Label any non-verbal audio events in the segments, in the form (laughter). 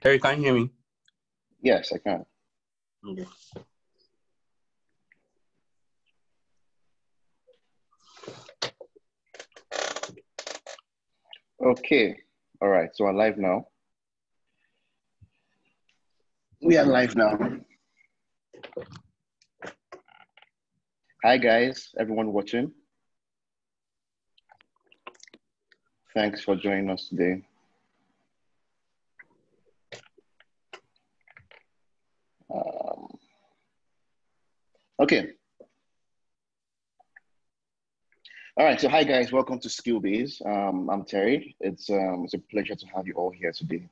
Terry, can you hear me? Yes, I can. Okay. Okay. All right. So I'm live now. We are live now. Hi, guys. Everyone watching. Thanks for joining us today. Okay. All right. So, hi, guys. Welcome to Skillbase. Um, I'm Terry. It's um, it's a pleasure to have you all here today.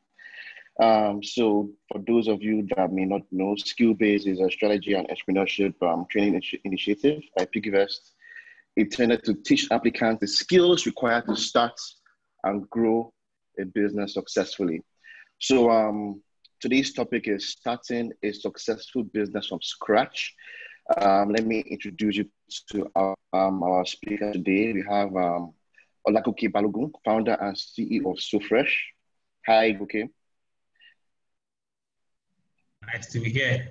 Um, so, for those of you that may not know, Skillbase is a strategy and entrepreneurship um, training initiative by PiggyVest intended to teach applicants the skills required to start and grow a business successfully. So um, today's topic is starting a successful business from scratch. Um, let me introduce you to our, um, our speaker today. We have um, Olagoke Balogun, founder and CEO of SoFresh. Hi, Goke. Nice to be here.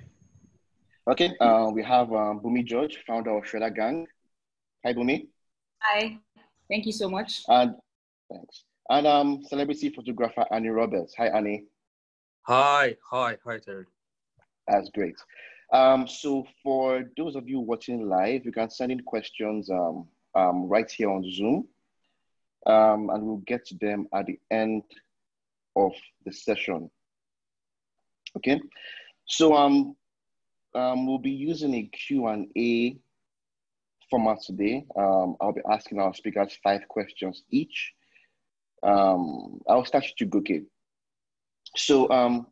Okay, uh, we have um, Bunmi George, founder of Shredder Gang. Hi, Bunmi. Hi, thank you so much. And Thanks. And um, celebrity photographer Anny Roberts. Hi, Anny. Hi, hi, hi, Terry. That's great. Um, so for those of you watching live, you can send in questions um, um, right here on Zoom, um, and we'll get to them at the end of the session. Okay. So um, um, we'll be using a Q&A format today. Um, I'll be asking our speakers five questions each. Um, I'll start with you, Goke. So, um,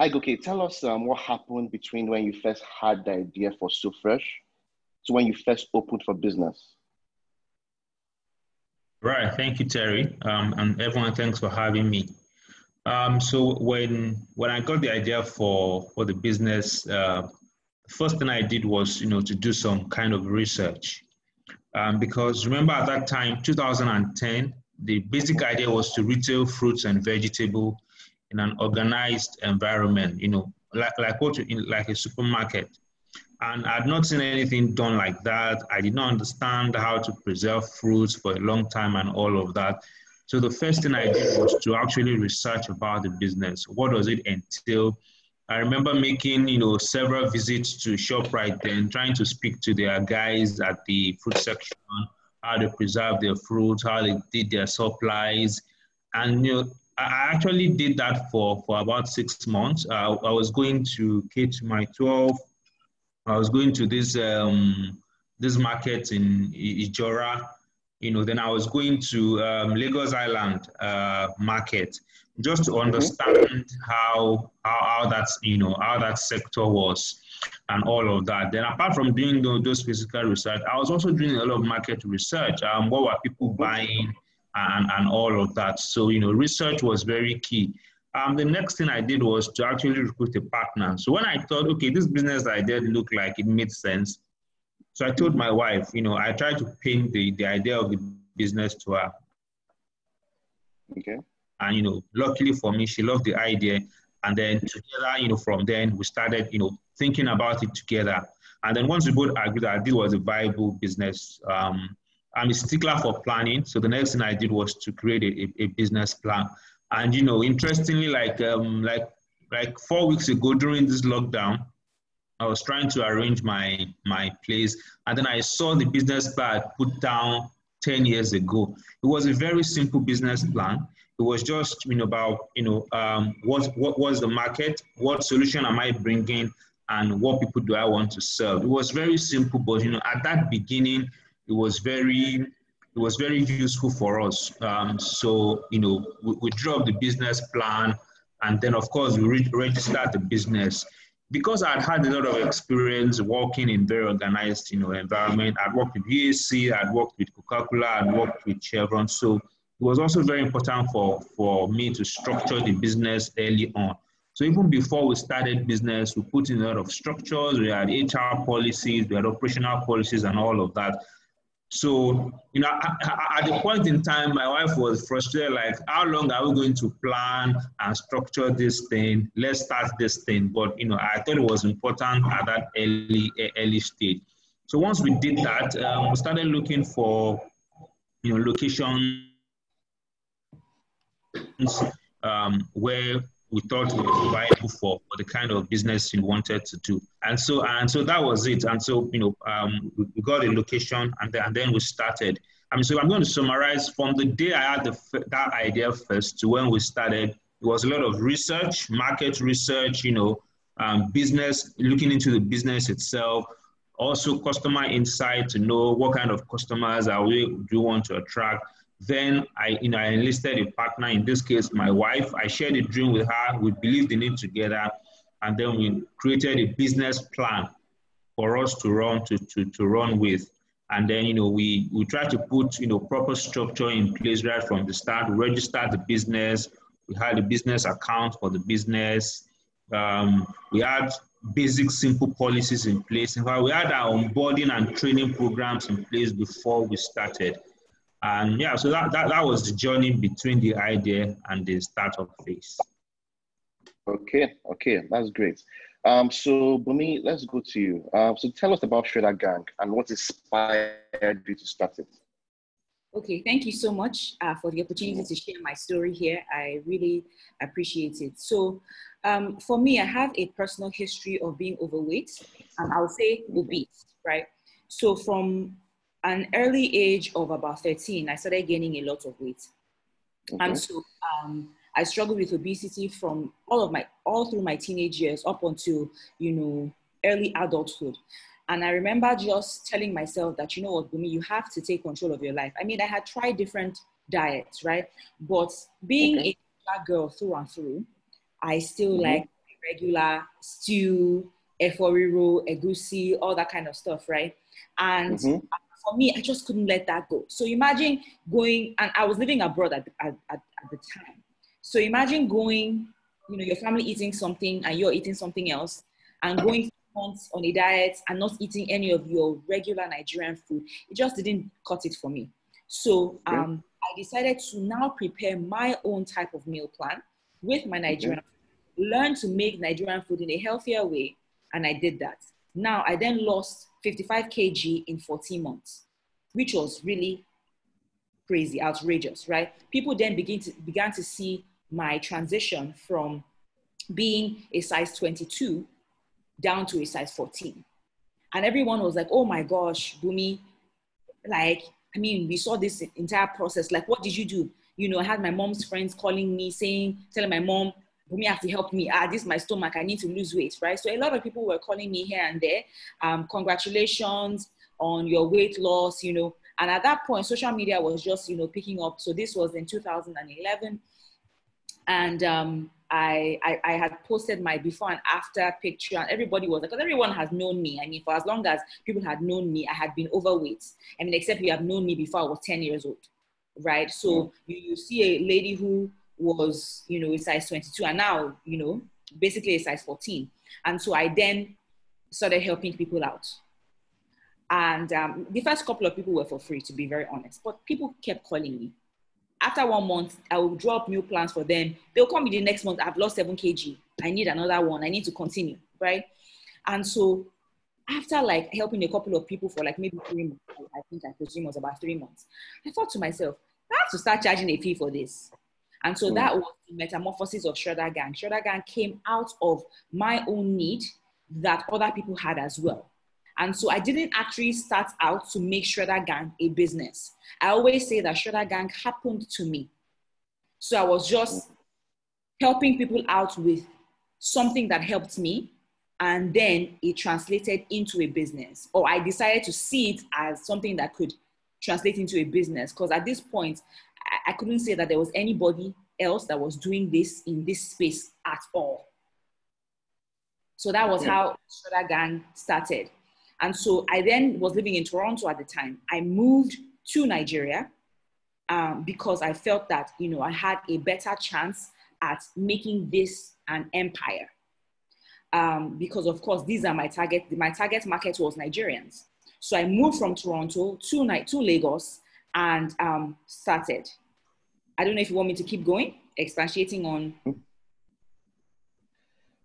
hi, Goke, tell us um, what happened between when you first had the idea for SoFresh to when you first opened for business. Right. Thank you, Terry. Um, and everyone, thanks for having me. Um, so when when I got the idea for for the business, uh, first thing I did was you know to do some kind of research, um, because remember at that time, 2010, the basic idea was to retail fruits and vegetable in an organized environment, you know, like, like what in like a supermarket. And I'd not seen anything done like that. I did not understand how to preserve fruits for a long time and all of that. So the first thing I did was to actually research about the business. What does it entail? I remember making, you know, several visits to ShopRite then, trying to speak to their guys at the fruit section how they preserve their fruits, how they did their supplies. And you know, I actually did that for, for about six months. Uh, I was going to Ketu Mile 12. I was going to this um, this market in Ijora. You know, then I was going to um, Lagos Island uh, market just to mm-hmm. understand how, how how that's you know how that sector was and all of that. Then apart from doing those physical research, I was also doing a lot of market research. Um, what were people buying and, and all of that. So, you know, research was very key. Um, the next thing I did was to actually recruit a partner. So when I thought, okay, this business idea looked like it made sense. So I told my wife, you know, I tried to paint the, the idea of the business to her. Okay. And, you know, luckily for me, she loved the idea. And then together, you know, from then we started, you know, thinking about it together. And then once we both agreed that this was a viable business, um, I'm a stickler for planning. So the next thing I did was to create a, a, business plan. And you know, interestingly, like um, like like four weeks ago during this lockdown, I was trying to arrange my my place, and then I saw the business plan put down 10 years ago. It was a very simple business plan. It was just you know about you know um, what what was the market, what solution am I bringing, and what people do I want to serve. It was very simple, but you know at that beginning, it was very it was very useful for us. Um, so you know we, we drew up the business plan, and then of course we re- registered the business. Because I'd had a lot of experience working in very organized, you know, environment. I'd worked with UAC, I'd worked with Coca-Cola, I'd worked with Chevron. So it was also very important for, for me to structure the business early on. So even before we started business, we put in a lot of structures. We had HR policies, we had operational policies, and all of that. So, you know, at the point in time, my wife was frustrated, like, how long are we going to plan and structure this thing? Let's start this thing. But, you know, I thought it was important at that early, early stage. So once we did that, um, we started looking for, you know, locations um, where we thought was viable for, for the kind of business we wanted to do. And so and so that was it. And so you know um, we, got a location and then, and then we started. I mean, so I'm going to summarize from the day I had the, that idea first to when we started. It was a lot of research, market research, you know, um, business, looking into the business itself, also customer insight to know what kind of customers are we do want to attract then I, you know, I enlisted a partner, in this case, my wife. I shared a dream with her. We believed in it together. And then we created a business plan for us to run, to, to, to run with. And then, you know, we, we try to put, you know, proper structure in place right from the start. We registered the business. We had a business account for the business. Um, we had basic, simple policies in place. In fact, we had our onboarding and training programs in place before we started. And yeah, so that, that, that was the journey between the idea and the startup phase. Okay, okay, that's great. Um, so Bunmi, let's go to you. Um, so tell us about Shredder Gang and what inspired you to start it. Okay, thank you so much uh, for the opportunity to share my story here. I really appreciate it. So, um, for me, I have a personal history of being overweight, and I'll say obese, right? So, from an early age of about 13, I started gaining a lot of weight. Okay. And so um, I struggled with obesity from all of my, all through my teenage years up until, you know, early adulthood. And I remember just telling myself that, you know what, Bunmi, you have to take control of your life. I mean, I had tried different diets, right? But being okay. a black girl through and through, I still mm-hmm. like regular stew, efo riro, egusi, all that kind of stuff, right? And mm-hmm for me, I just couldn't let that go. So imagine going, and I was living abroad at, at, at, at the time. So imagine going, you know, your family eating something and you're eating something else, and going months on a diet and not eating any of your regular Nigerian food. It just didn't cut it for me. So um, I decided to now prepare my own type of meal plan with my Nigerian, okay. learn to make Nigerian food in a healthier way, and I did that. Now I then lost 55 kg in 14 months, which was really crazy, outrageous, right? People then begin to, began to see my transition from being a size 22 down to a size 14. And everyone was like, oh my gosh, Bunmi, like, I mean, we saw this entire process. Like, what did you do? You know, I had my mom's friends calling me saying, telling my mom, Bunmi have to help me. Ah, this is my stomach. I need to lose weight, right? So a lot of people were calling me here and there. Um, congratulations on your weight loss, you know. And at that point, social media was just, you know, picking up. So this was in 2011. And um, I, I, I, had posted my before and after picture, and everybody was like, because everyone has known me. I mean, for as long as people had known me, I had been overweight. I mean, except you have known me before I was 10 years old, right? So you, you see a lady who was, you know, a size 22 and now, you know, basically a size 14. And so I then started helping people out. And um, the first couple of people were for free, to be very honest, but people kept calling me. After one month, I will draw up new plans for them. They'll call me the next month. I've lost seven kg. I need another one. I need to continue, right? And so after like helping a couple of people for like maybe three months, I think I presume was about three months, I thought to myself, I have to start charging a fee for this. And so mm. that was the metamorphosis of Shredder Gang. Shredder Gang came out of my own need that other people had as well. And so I didn't actually start out to make Shredder Gang a business. I always say that Shredder Gang happened to me. So I was just helping people out with something that helped me. And then it translated into a business. Or I decided to see it as something that could translate into a business. Because at this point, I, couldn't say that there was anybody else that was doing this in this space at all. So that was yeah. how Shredder Gang started. And so I then was living in Toronto at the time. I moved to Nigeria um, because I felt that, you know, I had a better chance at making this an empire. Um, because of course, these are my target, my target market was Nigerians. So I moved from Toronto to night to Lagos and um, started. I don't know if you want me to keep going, expatiating on.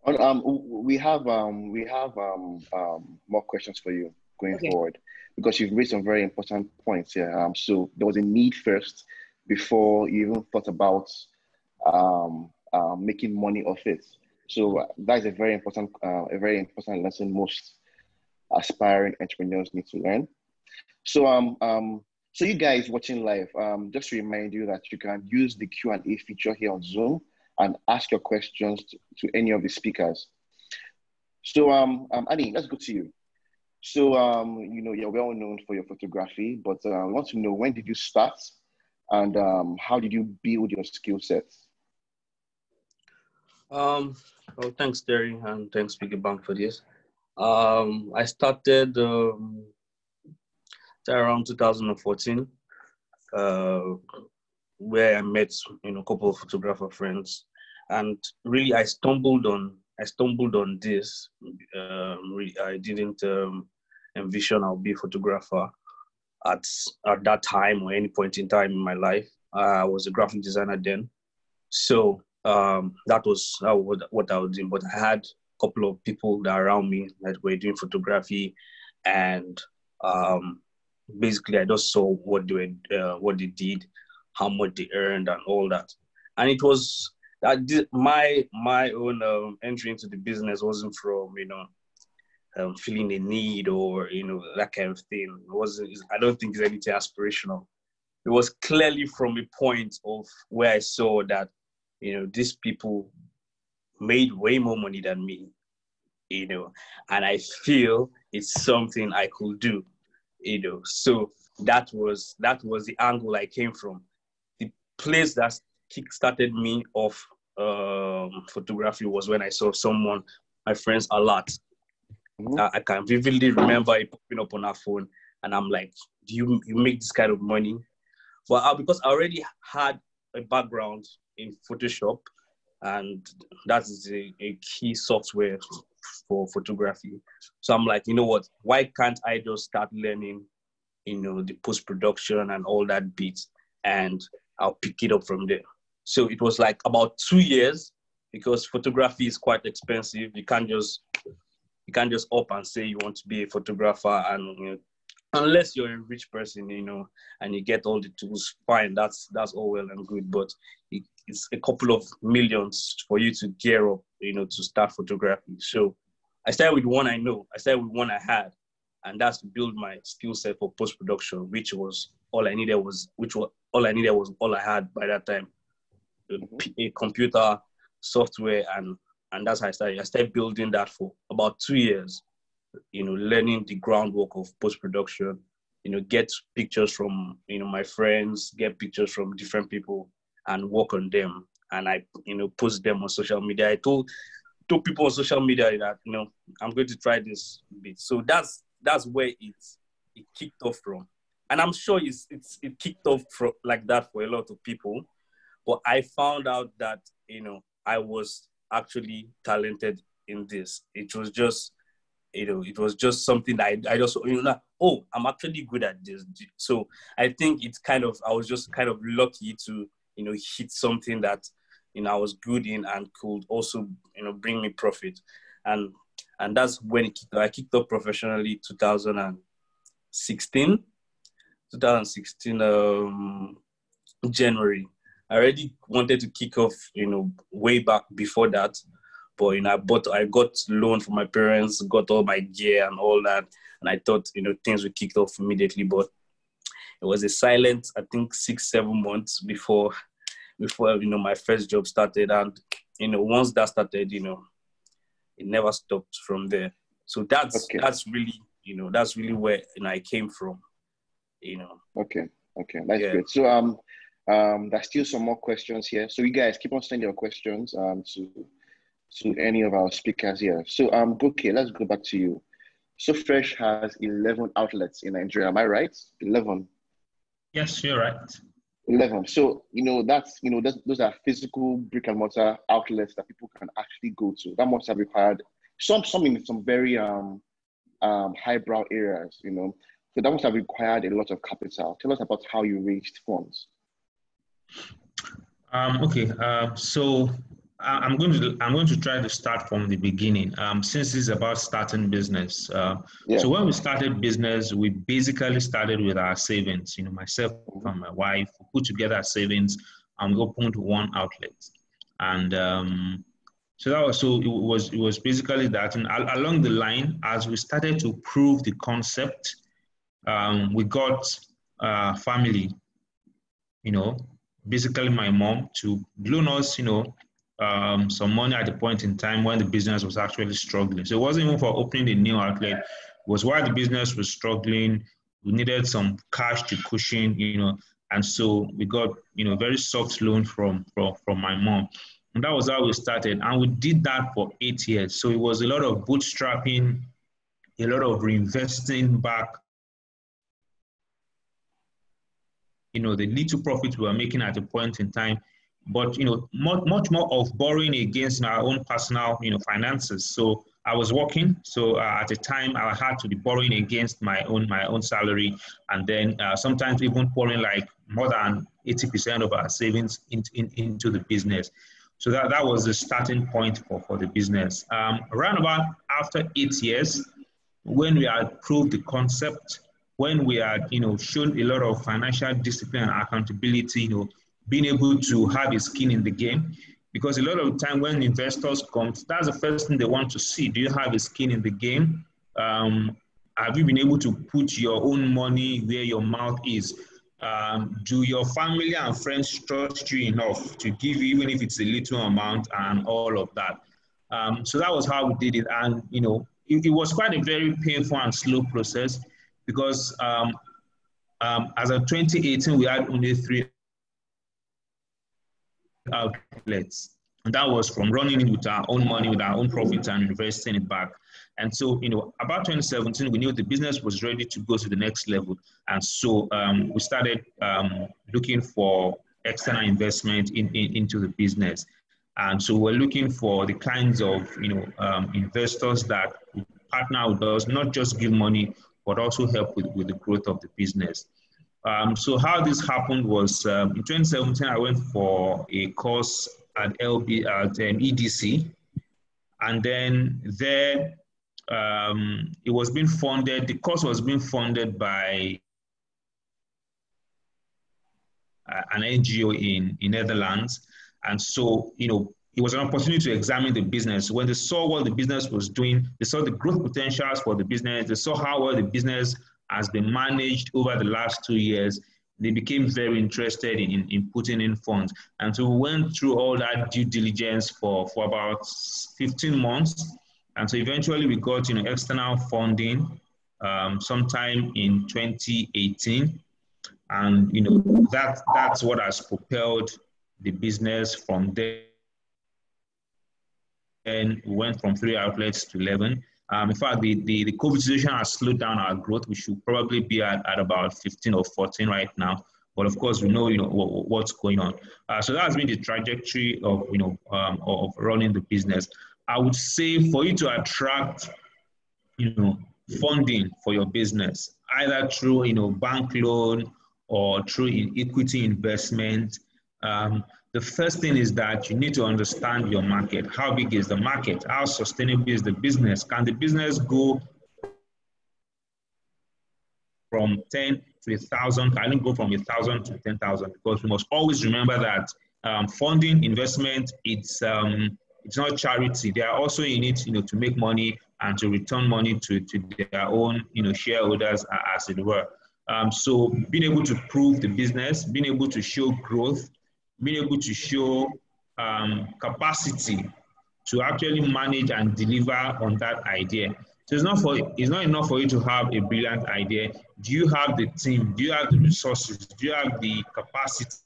Um, we have um, we have um, um, more questions for you going Okay. forward because you've raised some very important points here. Um, so there was a need first before you even thought about um, uh, making money off it. So uh, that is a very important, uh, a very important lesson most aspiring entrepreneurs need to learn. So um, um, so you guys watching live, um, just to remind you that you can use the Q and A feature here on Zoom and ask your questions to, to any of the speakers. So um, um, Anny, let's go to you. So um, you know you're well known for your photography, but uh, I want to know when did you start, and um, how did you build your skill sets? Um, well, thanks, Terry, and thanks, PiggyVest, for this. Um, I started um, around 2014, uh, where I met you know a couple of photographer friends, and really I stumbled on I stumbled on this. Um, I didn't um, envision I'll be a photographer at at that time or any point in time in my life. I was a graphic designer then, so um, that was that was what I was doing. But I had couple of people that around me that were doing photography, and um, basically I just saw what they were, uh, what they did, how much they earned, and all that. And it was that my my own um, entry into the business wasn't from you know um, feeling a need or you know that kind of thing. It wasn't. I don't think it's anything aspirational. It was clearly from a point of where I saw that you know these people made way more money than me, you know, and I feel it's something I could do, you know. So that was that was the angle I came from. The place that kick-started me off um, photography was when I saw someone, my friends, a lot. Mhm. I, I can vividly remember it popping up on her phone, and I'm like, "Do you you make this kind of money?" But uh, because I already had a background in Photoshop, and that is a, a key software for photography. So I'm like, you know what? Why can't I just start learning, you know, the post production and all that bit, and I'll pick it up from there. So it was like about two years because photography is quite expensive. You can't just you can't just up and say you want to be a photographer and you know, unless you're a rich person, you know, and you get all the tools, fine, that's that's all well and good. But it, it's a couple of millions for you to gear up, you know, to start photography. So I started with one I know. I started with one I had, and that's to build my skill set for post production, which was all I needed was which was all I needed was all I had by that time. Mm-hmm. A computer, software, and and that's how I started. I started building that for about two years you know, learning the groundwork of post production, you know, get pictures from, you know, my friends, get pictures from different people and work on them. And I, you know, post them on social media. I told told people on social media that, you know, I'm going to try this bit. So that's that's where it it kicked off from. And I'm sure it's it's it kicked off from like that for a lot of people. But I found out that, you know, I was actually talented in this. It was just you know, it was just something that I, I just, you know, oh, I'm actually good at this. So I think it's kind of, I was just kind of lucky to, you know, hit something that, you know, I was good in and could also, you know, bring me profit. And, and that's when it kicked. I kicked off professionally 2016, 2016, um, January. I already wanted to kick off, you know, way back before that but you know, I bought, I got loan from my parents, got all my gear and all that, and I thought you know things would kick off immediately. But it was a silent, I think six, seven months before, before you know my first job started, and you know once that started, you know, it never stopped from there. So that's Okay. that's really you know that's really where you know I came from, you know. Okay, okay, that's Yeah. good. So um, um, there's still some more questions here. So you guys keep on sending your questions um to to any of our speakers here. So um, okay, let's go back to you. So Fresh has 11 outlets in Nigeria. Am I right? 11. Yes, you're right. 11. So, you know, that's, you know, that's, those are physical brick and mortar outlets that people can actually go to. That must have required some, some in some very, um, um, highbrow areas, you know. So that must have required a lot of capital. Tell us about how you raised funds. Um, okay, uh, so I'm going to I'm going to try to start from the beginning. Um, since it's about starting business. Uh, yeah. So when we started business, we basically started with our savings. You know, myself and my wife put together savings and we opened one outlet. And um, so that was so it was it was basically that. And along the line, as we started to prove the concept, um, we got uh, family. You know, basically my mom to loan us. You know um, some money at the point in time when the business was actually struggling. So it wasn't even for opening the new outlet. It was while the business was struggling. We needed some cash to cushion, you know, and so we got, you know, very soft loan from from, from my mom. And that was how we started. And we did that for eight years. So it was a lot of bootstrapping, a lot of reinvesting back. You know, the little profits we were making at a point in time, but you know much, much more of borrowing against our own personal you know finances. So i was working so uh, at the time i had to be borrowing against my own my own salary and then uh, sometimes even pouring like more than 80% of our savings in, in, into the business. So that, that was the starting point for, for the business. Um, around about after eight years when we had proved the concept when we had you know shown a lot of financial discipline and accountability you know being able to have a skin in the game. Because a lot of time when investors come, that's the first thing they want to see. Do you have a skin in the game? Um, have you been able to put your own money where your mouth is? Um, do your family and friends trust you enough to give you, even if it's a little amount and all of that? Um, so that was how we did it. And, you know, it, it, was quite a very painful and slow process because um, um as of 2018, we had only three outlets. And that was from running it with our own money, with our own profits and investing it back. And so, you know, about 2017, we knew the business was ready to go to the next level. And so um, we started um, looking for external investment in, in, into the business. And so we're looking for the kinds of, you know, um, investors that partner with us, not just give money, but also help with, with the growth of the business. Um, so how this happened was um, in 2017, I went for a course at LB at um, EDC, and then there um, it was being funded. The course was being funded by uh, an NGO in in Netherlands, and so you know it was an opportunity to examine the business. When they saw what the business was doing, they saw the growth potentials for the business. They saw how well the business has been managed over the last two years, they became very interested in, in putting in funds. And so we went through all that due diligence for, for about 15 months. And so eventually we got you know, external funding um, sometime in 2018. And you know that that's what has propelled the business from there. And we went from three outlets to 11. Um, in fact, the, the, the COVID situation has slowed down our growth. We should probably be at, at about 15 or 14 right now. But of course, we know you know what, what's going on. Uh, so that has been the trajectory of you know um, of running the business. I would say for you to attract you know funding for your business, either through you know bank loan or through equity investment, um, the first thing is that you need to understand your market. How big is the market? How sustainable is the business? Can the business go from 10 to a thousand? Can it go from a thousand to 10,000? Because we must always remember that um, funding, investment, it's, um, it's not charity. They are also in it, you know, to make money and to return money to, to their own, you know, shareholders, as it were. Um, so being able to prove the business, being able to show growth, being able to show um, capacity to actually manage and deliver on that idea. So it's not for it's not enough for you to have a brilliant idea. Do you have the team? Do you have the resources? Do you have the capacity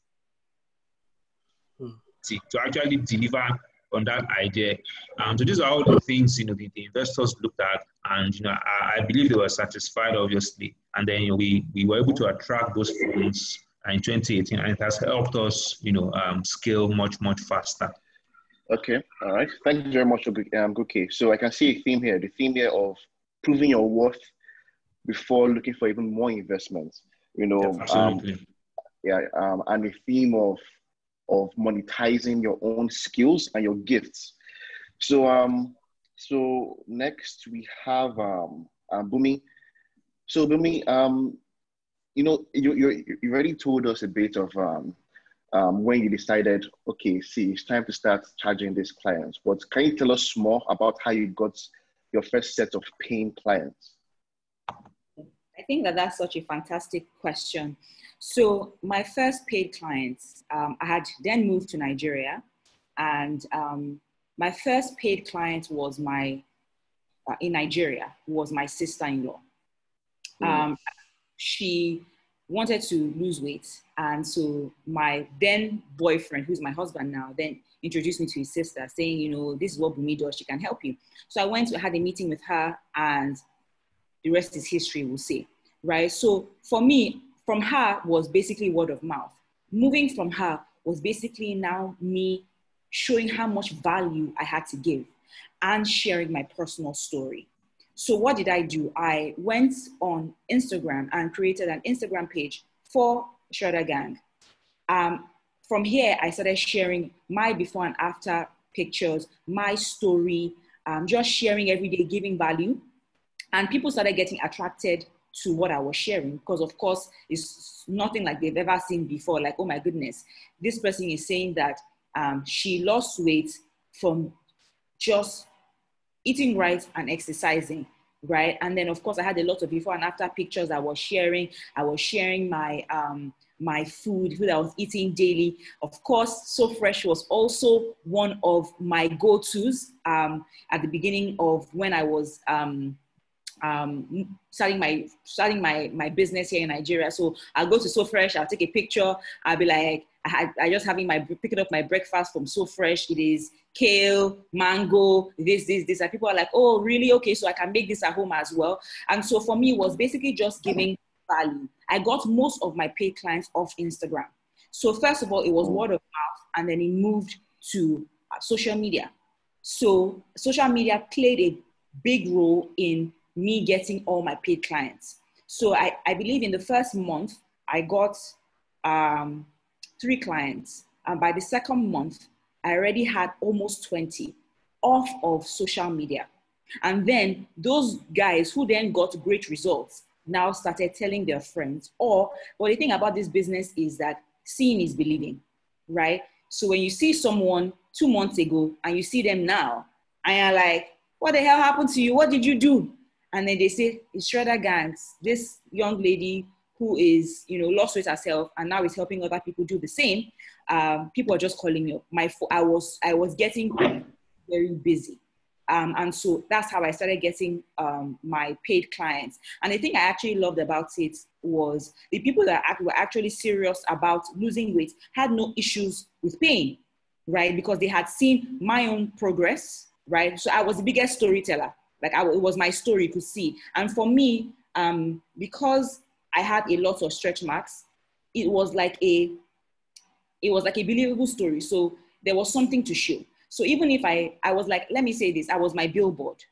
to actually deliver on that idea? Um, so these are all the things you know the, the investors looked at, and you know I, I, believe they were satisfied, obviously, and then we we were able to attract those funds in 2018, and it has helped us, you know, um, scale much, much faster. Okay, all right. Thank you very much, um, Goke. So I can see a theme here, the theme here of proving your worth before looking for even more investments. You know, Yeah, um, absolutely. yeah, um, and the theme of of monetizing your own skills and your gifts. So, um, so next we have um, um Bunmi. So Bunmi, um, you know, you you you already told us a bit of um, um, when you decided, okay, see, it's time to start charging these clients. But can you tell us more about how you got your first set of paying clients? I think that that's such a fantastic question. So my first paid clients, um, I had then moved to Nigeria, and um, my first paid client was my uh, in Nigeria was my sister-in-law. Um, she wanted to lose weight, and so my then boyfriend, who's my husband now, then introduced me to his sister, saying, you know, this is what Bunmi does; she can help you. So I went to had a meeting with her, and the rest is history, we'll see. right? So for me, from her was basically word of mouth. Moving from her was basically now me showing how much value I had to give and sharing my personal story. So what did I do? I went on Instagram and created an Instagram page for Shredder Gang. Um, from here, I started sharing my before and after pictures, my story, um, just sharing every day, giving value and people started getting attracted to what I was sharing because, of course, it's nothing like they've ever seen before. Like, oh my goodness, this person is saying that um, she lost weight from just eating right and exercising, right? And then, of course, I had a lot of before and after pictures I was sharing. I was sharing my um, my food, food I was eating daily. Of course, So Fresh was also one of my go-tos um, at the beginning of when I was. Um, um, starting my starting my my business here in Nigeria. So I'll go to So Fresh. I'll take a picture. I'll be like, I, I just having my picking up my breakfast from So Fresh. It is kale, mango, this, this, this. And people are like, oh, really? Okay, so I can make this at home as well. And so for me, it was basically just giving value. I got most of my paid clients off Instagram. So first of all, it was word of mouth, and then it moved to uh, social media. So social media played a big role in me getting all my paid clients. So I, I believe in the first month, I got um, three clients. And by the second month, I already had almost 20 off of social media. And then those guys who then got great results now started telling their friends. Or, but the thing about this business is that seeing is believing, right? So when you see someone two months ago and you see them now, and you're like, what the hell happened to you? What did you do? and then they say it's Shredder Gangs, this young lady who is, you know, lost weight herself and now is helping other people do the same. Um, people are just calling me. My I was I was getting very busy, um, and so that's how I started getting um, my paid clients. And the thing I actually loved about it was the people that were actually serious about losing weight had no issues with pain, right? Because they had seen my own progress, right? So I was the biggest storyteller like I, it was my story you could see. And for me, um, because I had a lot of stretch marks, it was like a, it was like a believable story. So there was something to show. So even if I, I was like, let me say this, I was my billboard,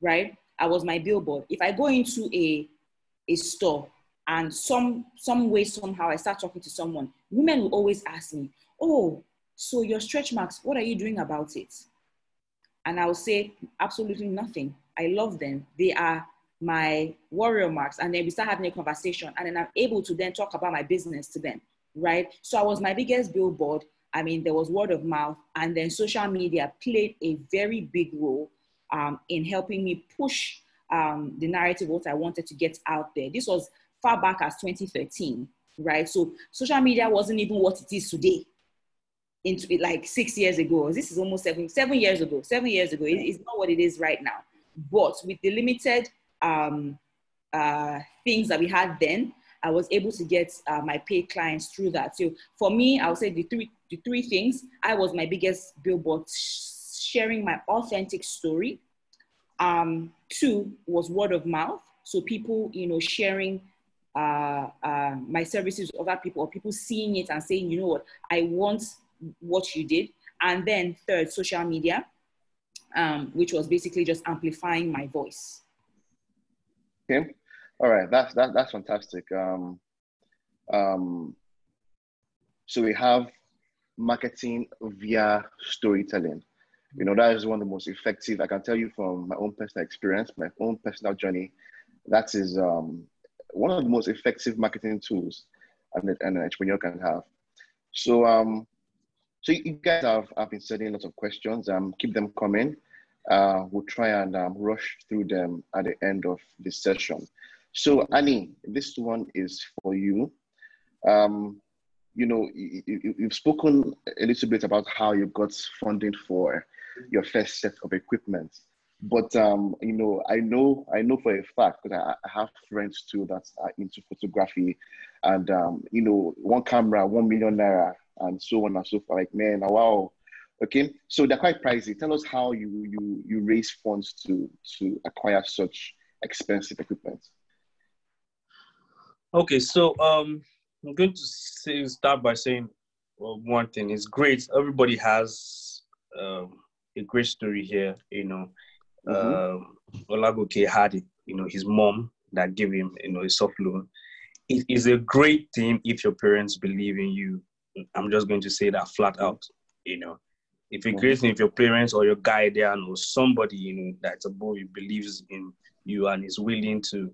right? I was my billboard. If I go into a, a store and some, some way, somehow I start talking to someone, women will always ask me, oh, so your stretch marks, what are you doing about it? And I'll say absolutely nothing. I love them. They are my warrior marks. And then we start having a conversation. And then I'm able to then talk about my business to them, right? So I was my biggest billboard. I mean, there was word of mouth. And then social media played a very big role um, in helping me push um, the narrative, what I wanted to get out there. This was far back as 2013, right? So social media wasn't even what it is today into it like six years ago. This is almost seven, seven years ago. Seven years ago, it's not what it is right now. But with the limited um, uh, things that we had then, I was able to get uh, my paid clients through that. So for me, I would say the three the three things. I was my biggest billboard, sharing my authentic story. Um, two was word of mouth. So people, you know, sharing uh, uh, my services with other people, or people seeing it and saying, you know what, I want what you did. And then third, social media um, which was basically just amplifying my voice. Okay. All right. That's that, that's fantastic. Um, um, so we have marketing via storytelling. You know, that is one of the most effective. I can tell you from my own personal experience, my own personal journey. That is um, one of the most effective marketing tools an, an entrepreneur can have. So, um, so you guys have, have been sending lots of questions. Um, keep them coming. Uh, we'll try and um, rush through them at the end of this session. So, Anny, this one is for you. Um, you know, you, have spoken a little bit about how you got funding for your first set of equipment. But um, you know, I know I know for a fact because I, I, have friends too that are into photography, and um, you know, one camera, one million naira, and so on and so forth. Like, man, wow. Okay, so they're quite pricey. Tell us how you you you raise funds to to acquire such expensive equipment. Okay, so um, I'm going to say, start by saying well, one thing. It's great. Everybody has um, a great story here. You know, mm-hmm. um, Olagoke had it. You know, his mom that gave him you know a soft loan. It is a great thing if your parents believe in you. I'm just going to say that flat out. You know, if a great thing if your parents or your guardian or somebody you know that's above you believes in you and is willing to,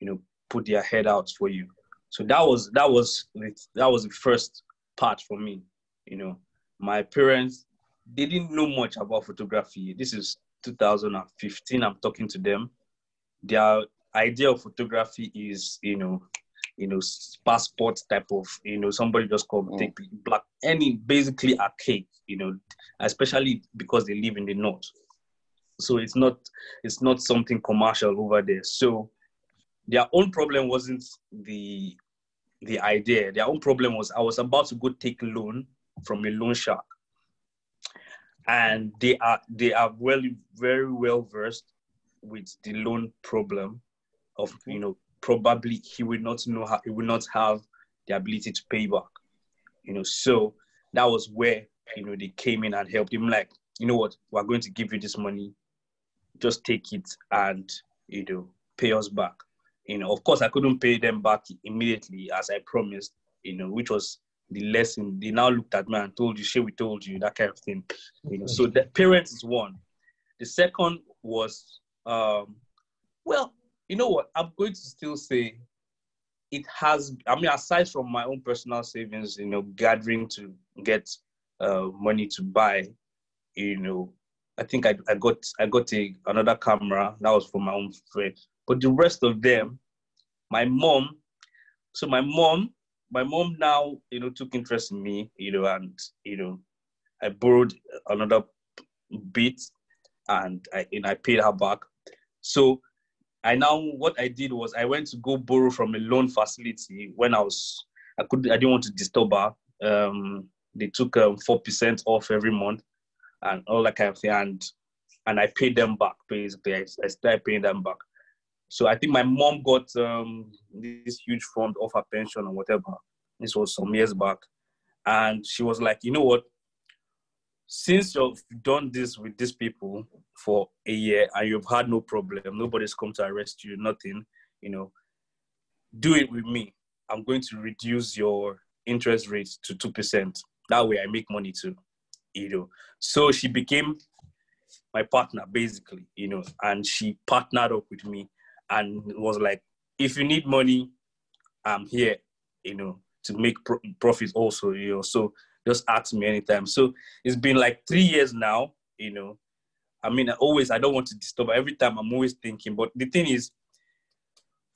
you know, put their head out for you. So that was that was that was the first part for me you know. My parents they didn't know much about photography. This is 2015 i'm talking to them. Their idea of photography is you know you know passport type of you know somebody just come mm. take black any basically a cake you know especially because they live in the north. So it's not it's not something commercial over there. So their own problem wasn't the the idea. Their own problem was I was about to go take loan from a loan shark, and they are they are well very well versed with the loan problem of you know probably he will not know how he will not have the ability to pay back you know. So that was where you know they came in and helped him like you know what? We're going to give you this money. Just take it and you know pay us back you know, of course, I couldn't pay them back immediately as I promised, you know, which was the lesson. They now looked at me and told you, "Shit, we told you," that kind of thing. You know, so the parents is one. The second was, um, well, you know what? I'm going to still say it has. I mean, aside from my own personal savings, you know, gathering to get uh, money to buy, you know, I think I, I got I got a another camera that was for my own friend. But the rest of them, my mom, so my mom, my mom now, you know, took interest in me, you know, and you know, I borrowed another bit and I and I paid her back. So I now what I did was I went to go borrow from a loan facility when I was I could I didn't want to disturb her. Um, they took um, four um, percent off every month and all that kind of thing, and and I paid them back basically. I, I started paying them back. So I think my mom got um, this huge fund of her pension or whatever. This was some years back. And she was like, you know what? Since you've done this with these people for a year and you've had no problem, nobody's come to arrest you, nothing, you know, do it with me. I'm going to reduce your interest rate to 2%. That way I make money too, you know. So she became my partner basically, you know, and she partnered up with me and was like, if you need money, I'm here, you know, to make pro- profits also, you know. So just ask me anytime. So it's been like three years now, you know. I mean, I always I don't want to disturb. Every time I'm always thinking, but the thing is,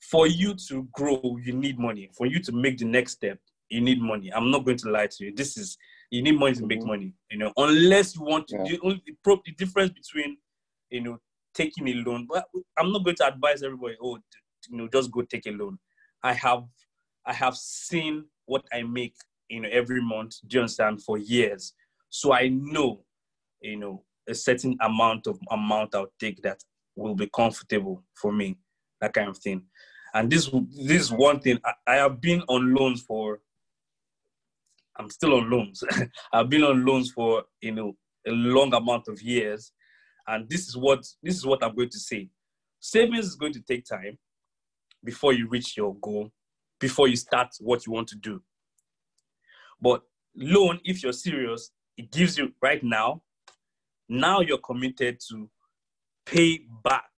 for you to grow, you need money. For you to make the next step, you need money. I'm not going to lie to you. This is you need money to make mm-hmm. money. You know, unless you want to. Yeah. The only the, the difference between you know taking a loan. But I'm not going to advise everybody, oh, you know, just go take a loan. I have I have seen what I make, you know, every month, do you understand, for years. So I know, you know, a certain amount of amount I'll take that will be comfortable for me, that kind of thing. And this this is one thing I, I have been on loans for I'm still on loans. (laughs) I've been on loans for you know a long amount of years and this is what this is what i'm going to say savings is going to take time before you reach your goal, before you start what you want to do. But loan, if you're serious, it gives you right now. Now you're committed to pay back.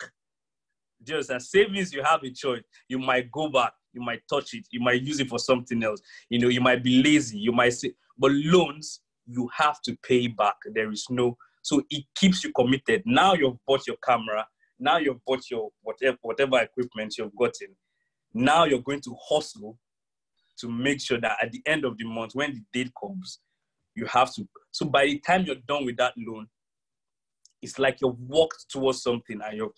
Just as savings, you have a choice. You might go back, you might touch it, you might use it for something else. You know, you might be lazy, you might say, but loans, you have to pay back. There is no, so it keeps you committed. Now you've bought your camera, now you've bought your whatever whatever equipment you've gotten. Now you're going to hustle to make sure that at the end of the month, when the date comes, you have to. So by the time you're done with that loan, it's like you've walked towards something and you're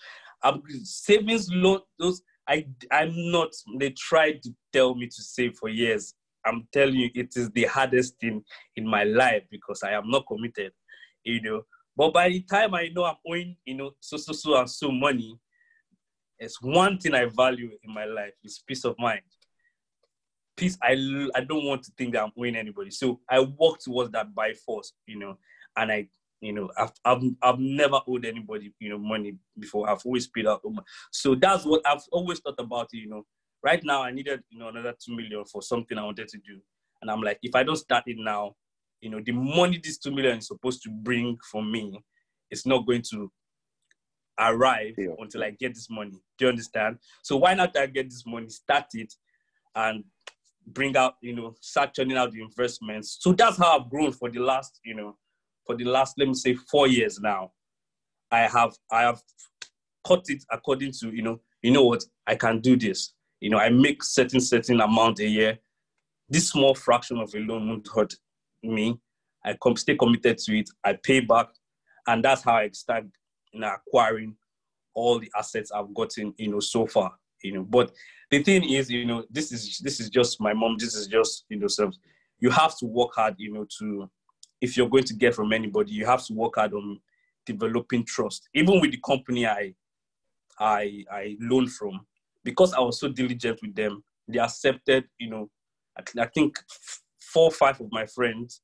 um, savings loan. Those I I'm not. They tried to tell me to save for years. I'm telling you, it is the hardest thing in my life because I am not committed. You know, but by the time I know I'm owing, you know, so so so and so money, it's one thing I value in my life is peace of mind. Peace. I I don't want to think that I'm owing anybody, so I work towards that by force, you know. And I, you know, I've I've, I've never owed anybody, you know, money before. I've always paid out. So that's what I've always thought about. You know, right now I needed, you know, another two million for something I wanted to do, and I'm like, if I don't start it now, you know, the money this two million is supposed to bring for me is not going to arrive yeah. until I get this money. Do you understand? So why not I get this money, start it, and bring out, you know, start turning out the investments. So that's how I've grown for the last, you know, for the last, let me say, four years now. I have I have cut it according to, you know, you know what, I can do this. You know, I make certain certain amount a year. This small fraction of a loan won't hurt me. I stay committed to it. I pay back, and that's how I start you know, acquiring all the assets I've gotten you know so far. You know, but the thing is, you know, this is this is just my mom. This is just you know, self. You have to work hard, you know, to if you're going to get from anybody, you have to work hard on developing trust. Even with the company I I I loaned from, because I was so diligent with them, they accepted, you know, I, I think four five of my friends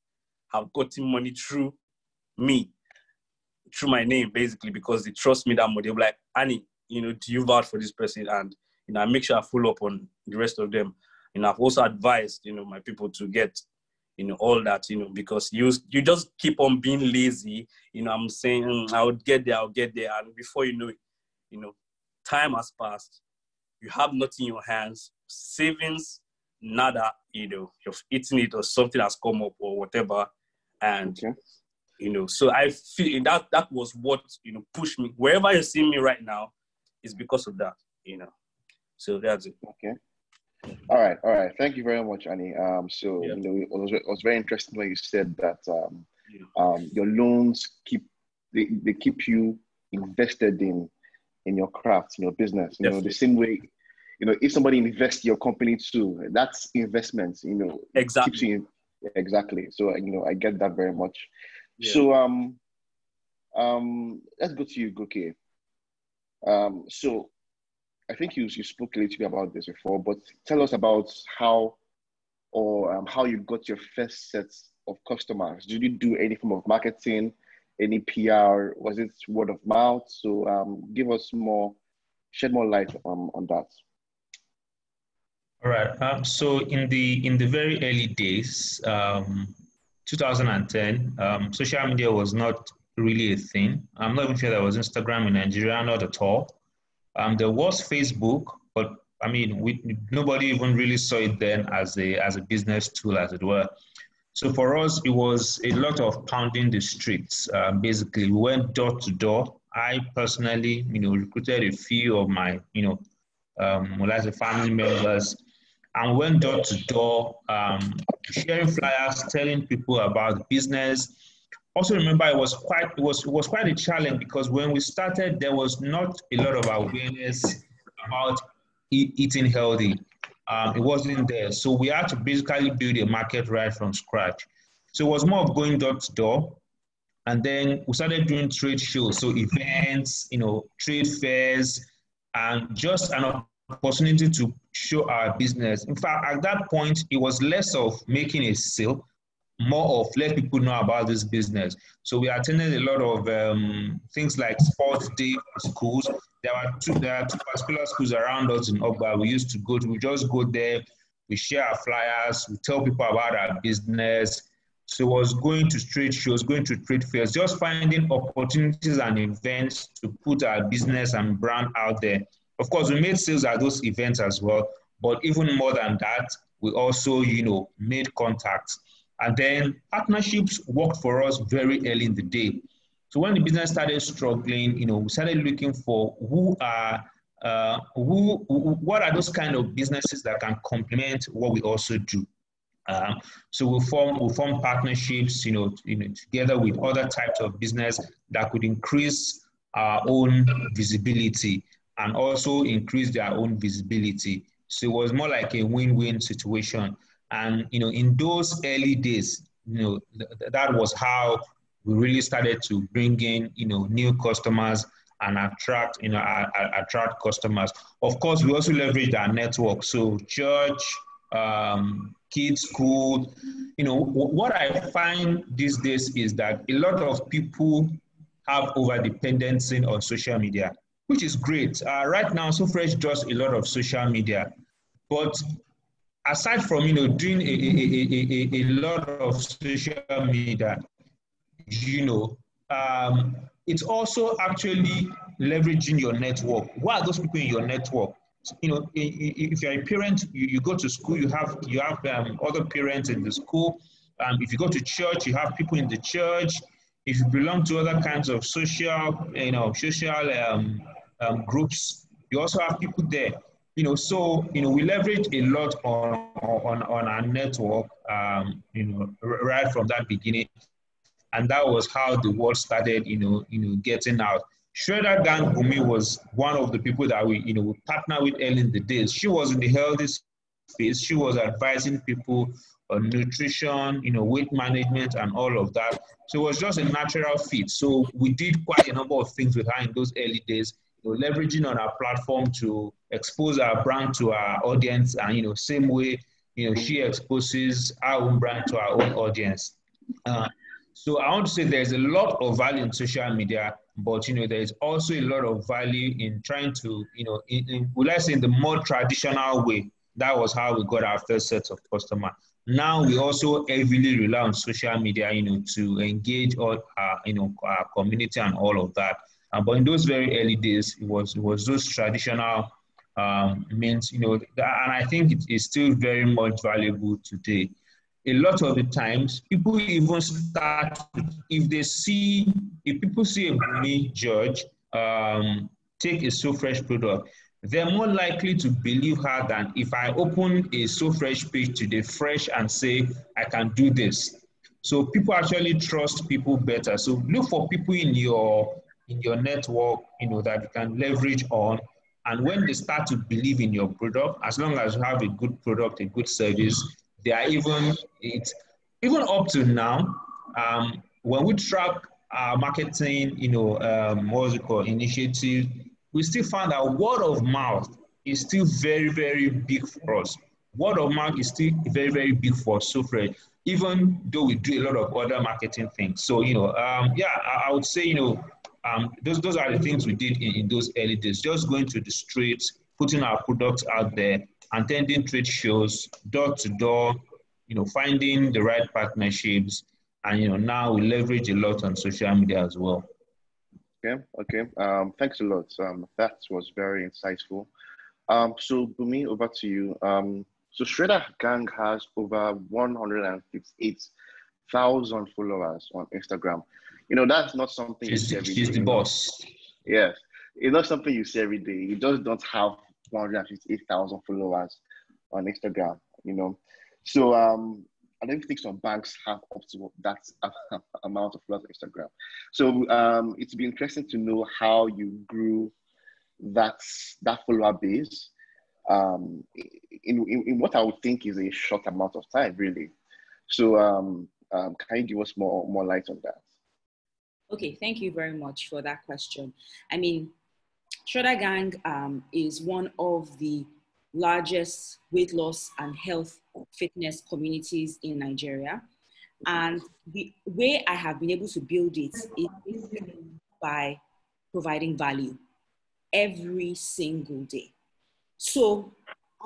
have gotten money through me, through my name, basically, because they trust me that much. They're like, Anny, you know, do you vouch for this person? And, you know, I make sure I follow up on the rest of them. You know, I've also advised, you know, my people to get, you know, all that, you know, because you you just keep on being lazy. You know, I'm saying mm, I'll get there, I'll get there, and before you know it, you know, time has passed. You have nothing in your hands. Savings nada, you know, you've eaten it or something has come up or whatever. And, okay. you know, so I feel that that was what, you know, pushed me. Wherever you see me right now is because of that, you know. So that's it. Okay. All right, all right. Thank you very much, Anny. Um, so yeah. you know, it was, it was very interesting when you said that um, yeah. um, your loans keep they, they keep you invested in in your craft, in your business. You Definitely. know, the same way you know, if somebody invests your company too, that's investment, you know, exactly. You, exactly. So, you know, I get that very much. Yeah. So, um, um, let's go to you, Goke. Um, so I think you, you spoke a little bit about this before, but tell us about how or um, how you got your first set of customers. Did you do any form of marketing, any PR? Was it word of mouth? So um, give us more, shed more light um, on that. All right. Um, so in the in the very early days, um, 2010, um, social media was not really a thing. I'm not even sure there was Instagram in Nigeria, not at all. Um, there was Facebook, but I mean, we, nobody even really saw it then as a as a business tool, as it were. So for us, it was a lot of pounding the streets. Um, basically, we went door to door. I personally, you know, recruited a few of my, you know, um, well, as a family members and went door to door, um, sharing flyers, telling people about business. Also, remember it was quite it was it was quite a challenge because when we started, there was not a lot of awareness about e- eating healthy. Um, it wasn't there, so we had to basically build a market right from scratch. So it was more of going door to door, and then we started doing trade shows, so events, you know, trade fairs, and just an opportunity to show our business. In fact, at that point, it was less of making a sale, more of let people know about this business. So we attended a lot of um, things like sports day schools. there are two there are two particular schools around us in Ogba. We used to go to. We just go there. We share our flyers. We tell people about our business. So was going to trade shows, going to trade fairs, just finding opportunities and events to put our business and brand out there. Of course, we made sales at those events as well, but even more than that, we also, you know, made contacts. And then partnerships worked for us very early in the day. So when the business started struggling, you know, we started looking for who are uh, who, what are those kind of businesses that can complement what we also do. Um, so we form we form partnerships, you know, you know, together with other types of business that could increase our own visibility and also increase their own visibility. So it was more like a win-win situation. And you know, in those early days, you know, th- that was how we really started to bring in, you know, new customers and attract, you know, attract customers. Of course, we also leveraged our network. So church, um, kids school. You know, what I find these days is that a lot of people have over dependency on social media, which is great. Uh, right now, SoFresh does a lot of social media, but aside from you know doing a, a, a, a, lot of social media, you know, um, it's also actually leveraging your network. What are those people in your network? you know, if you're a parent, you, you go to school, you have you have um, other parents in the school. Um, if you go to church, you have people in the church. If you belong to other kinds of social, you know, social um, groups, you also have people there. You know, so you know, we leverage a lot on on on our network. Um, you know, right from that beginning, and that was how the world started. You know, you know, getting out. Shredder Gang Bunmi was one of the people that we, you know, we partnered with early in the days. She was in the healthy space. She was advising people on nutrition, you know, weight management and all of that. So it was just a natural fit. So we did quite a number of things with her in those early days, know, leveraging on our platform to expose our brand to our audience and, you know, same way, you know, she exposes our own brand to our own audience. Uh, so I want to say there's a lot of value in social media but you know there is also a lot of value in trying to you know in, in I say in the more traditional way. That was how we got our first set of customer. Now we also heavily rely on social media you know to engage all our you know our community and all of that uh, but in those very early days it was it was those traditional um, means you know and I think it is still very much valuable today a lot of the times people even start if they see if people see a Bunmi George um, take a so fresh product they're more likely to believe her than if I open a so fresh page today fresh and say I can do this. So people actually trust people better. So look for people in your in your network, you know, that you can leverage on. And when they start to believe in your product, as long as you have a good product, a good service, they are even it even up to now. Um, when we track our marketing, you know, um, what's it called, initiative, we still find that word of mouth is still very, very big for us. Word of mouth is still very, very big for SoFresh, even though we do a lot of other marketing things. So, you know, um, yeah, I, I, would say, you know, um, those, those are the things we did in, in those early days, just going to the streets, putting our products out there, attending trade shows, door to door, you know, finding the right partnerships, and you know, now we leverage a lot on social media as well. Okay, okay. Um, thanks a lot. Um, that was very insightful. Um, so Bunmi, over to you. Um, so Shredder Gang has over 158,000 followers on Instagram. You know, that's not something she's, you see every she's day, the boss. Yes. It's not something you see every day. You just don't have 158,000 followers on Instagram, you know. So um, I don't think some banks have up to that (laughs) amount of followers on Instagram. So um, it'd be interesting to know how you grew that that follower base um, in, in, in what I would think is a short amount of time, really. So um, um, can you give us more more light on that? Okay, thank you very much for that question. I mean, Shredder Gang um, is one of the largest weight loss and health fitness communities in Nigeria. And the way I have been able to build it is by providing value. every single day. So,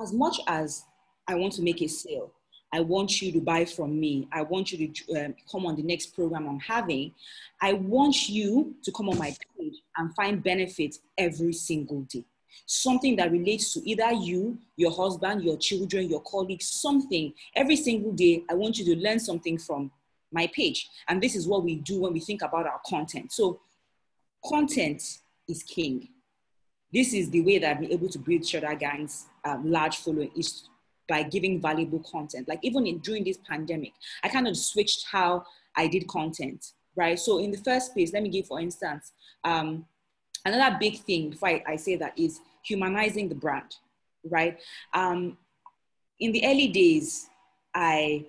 as much as I want to make a sale, I want you to buy from me. I want you to um, come on the next program I'm having. I want you to come on my page and find benefits every single day. Something that relates to either you, your husband, your children, your colleagues, something. Every single day, I want you to learn something from my page. And this is what we do when we think about our content. So, content is king. This is the way that I've been able to build Shredder Gang's um, large following is by giving valuable content. Like even in, during this pandemic, I kind of switched how I did content, right? So in the first place, let me give, for instance, um, another big thing before I, I, say that is humanizing the brand, right? Um, in the early days, I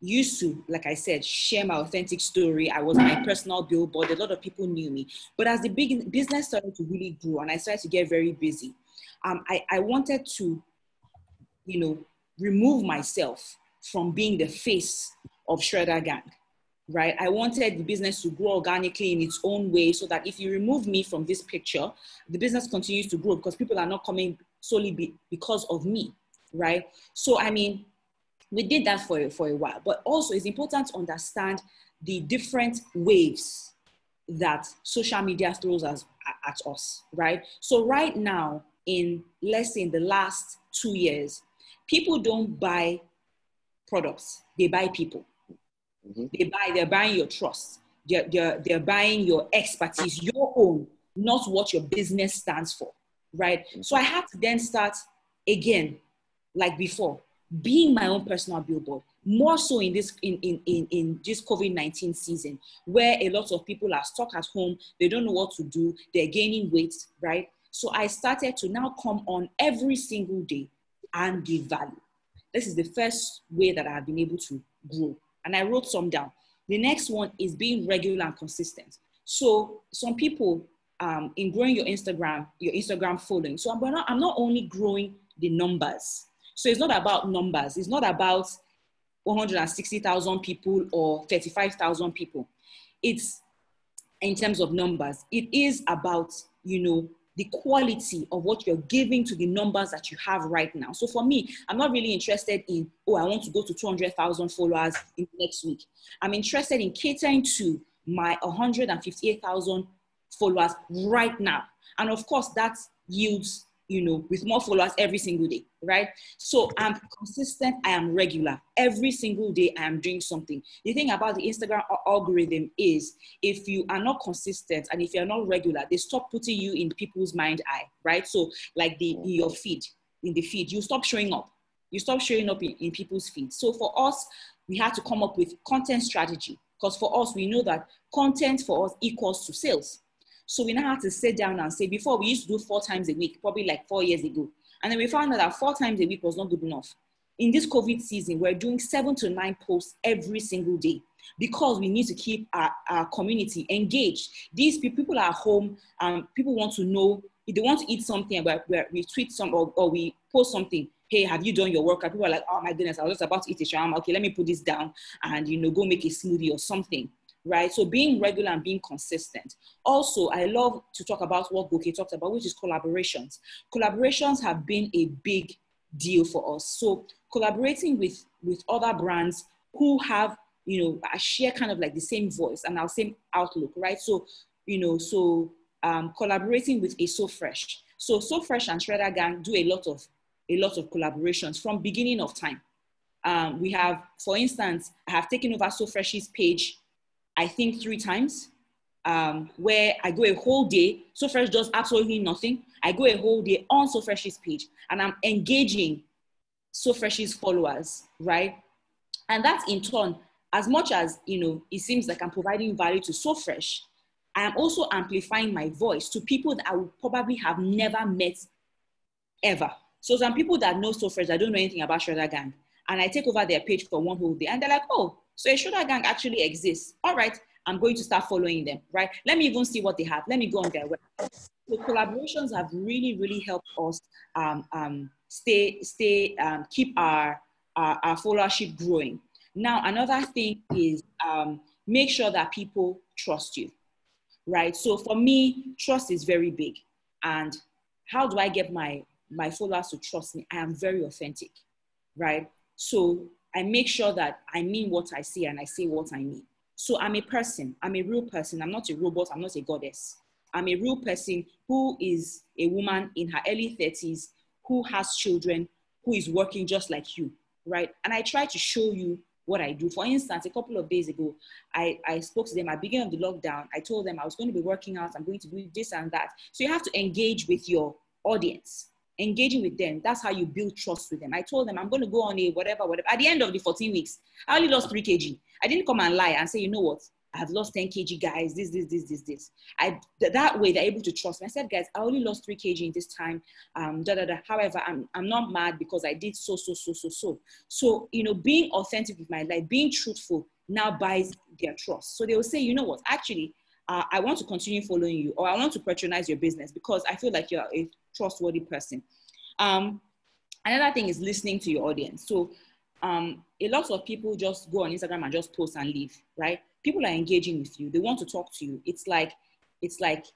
used to, like I said, share my authentic story. I was my personal billboard. A lot of people knew me. But as the big business started to really grow and I started to get very busy, um, I, I wanted to, you know, remove myself from being the face of Shredder Gang, right? I wanted the business to grow organically in its own way so that if you remove me from this picture, the business continues to grow because people are not coming solely be, because of me, right? So, I mean, we did that for, for a while, but also it's important to understand the different waves that social media throws us, at us, right? So right now, in let's say in the last two years, people don't buy products, they buy people. Mm-hmm. They buy, they're buying your trust. They're, they're, they're buying your expertise, your own, not what your business stands for, right? So I had to then start again, like before, being my own personal billboard more so in this in, in, in, in this covid-19 season where a lot of people are stuck at home they don't know what to do they're gaining weight right so i started to now come on every single day and give value this is the first way that i've been able to grow and i wrote some down the next one is being regular and consistent so some people um, in growing your instagram your instagram following so I'm not, I'm not only growing the numbers so it's not about numbers. It's not about 160,000 people or 35,000 people. It's in terms of numbers. It is about, you know, the quality of what you're giving to the numbers that you have right now. So for me, I'm not really interested in, oh, I want to go to 200,000 followers in next week. I'm interested in catering to my 158,000 followers right now. And of course, that yields you know, with more followers every single day, right? So I'm consistent, I am regular. Every single day I am doing something. The thing about the Instagram algorithm is if you are not consistent and if you're not regular, they stop putting you in people's mind eye, right? So like the in your feed, in the feed, you stop showing up. You stop showing up in, in people's feed. So for us, we had to come up with content strategy because for us, we know that content for us equals to sales so we now had to sit down and say, before we used to do four times a week, probably like four years ago. And then we found out that four times a week was not good enough. In this COVID season, we're doing seven to nine posts every single day because we need to keep our, our community engaged. These people are home, um, people want to know if they want to eat something, where we tweet some or, or we post something, hey, have you done your workout? People are like, oh my goodness, I was just about to eat a shawarma. Okay, let me put this down and you know go make a smoothie or something right? So being regular and being consistent. Also, I love to talk about what Goke talked about, which is collaborations. Collaborations have been a big deal for us. So collaborating with, with other brands who have, you know, a share kind of like the same voice and our same outlook, right? So, you know, so um, collaborating with a So Fresh. So So Fresh and Shredder Gang do a lot of a lot of collaborations from beginning of time. Um, we have, for instance, I have taken over So Fresh's page I think three times, um, where I go a whole day. So Fresh does absolutely nothing. I go a whole day on So Fresh's page and I'm engaging So Fresh's followers, right? And that in turn, as much as you know, it seems like I'm providing value to So Fresh, I am also amplifying my voice to people that I would probably have never met ever. So some people that know So Fresh, I don't know anything about Shredder Gang, and I take over their page for one whole day, and they're like, "Oh, so a Shredder gang actually exists. All right, I'm going to start following them, right? Let me even see what they have. Let me go on their website. So collaborations have really, really helped us um, um, stay, stay, um, keep our, our, our, followership growing. Now, another thing is um, make sure that people trust you, right? So for me, trust is very big. And how do I get my my followers to trust me? I am very authentic, right? So I make sure that I mean what I say and I say what I mean. So I'm a person. I'm a real person. I'm not a robot. I'm not a goddess. I'm a real person who is a woman in her early 30s who has children, who is working just like you, right? And I try to show you what I do. For instance, a couple of days ago, I, I spoke to them at the beginning of the lockdown. I told them I was going to be working out, I'm going to do this and that. So you have to engage with your audience, engaging with them. That's how you build trust with them. I told them I'm going to go on a whatever, whatever. At the end of the 14 weeks, I only lost three kg. I didn't come and lie and say, you know what? I have lost 10 kg, guys. This, this, this, this, this. I that way they're able to trust me. I said, guys, I only lost three kg in this time. Um, da, da, da. However, I'm I'm not mad because I did so, so, so, so, so. So you know, being authentic with my life, being truthful now buys their trust. So they will say, you know what, actually, uh, I want to continue following you, or I want to patronize your business because I feel like you're a trustworthy person. Um, another thing is listening to your audience. So um, a lot of people just go on Instagram and just post and leave, right? People are engaging with you. They want to talk to you. It's like, it's like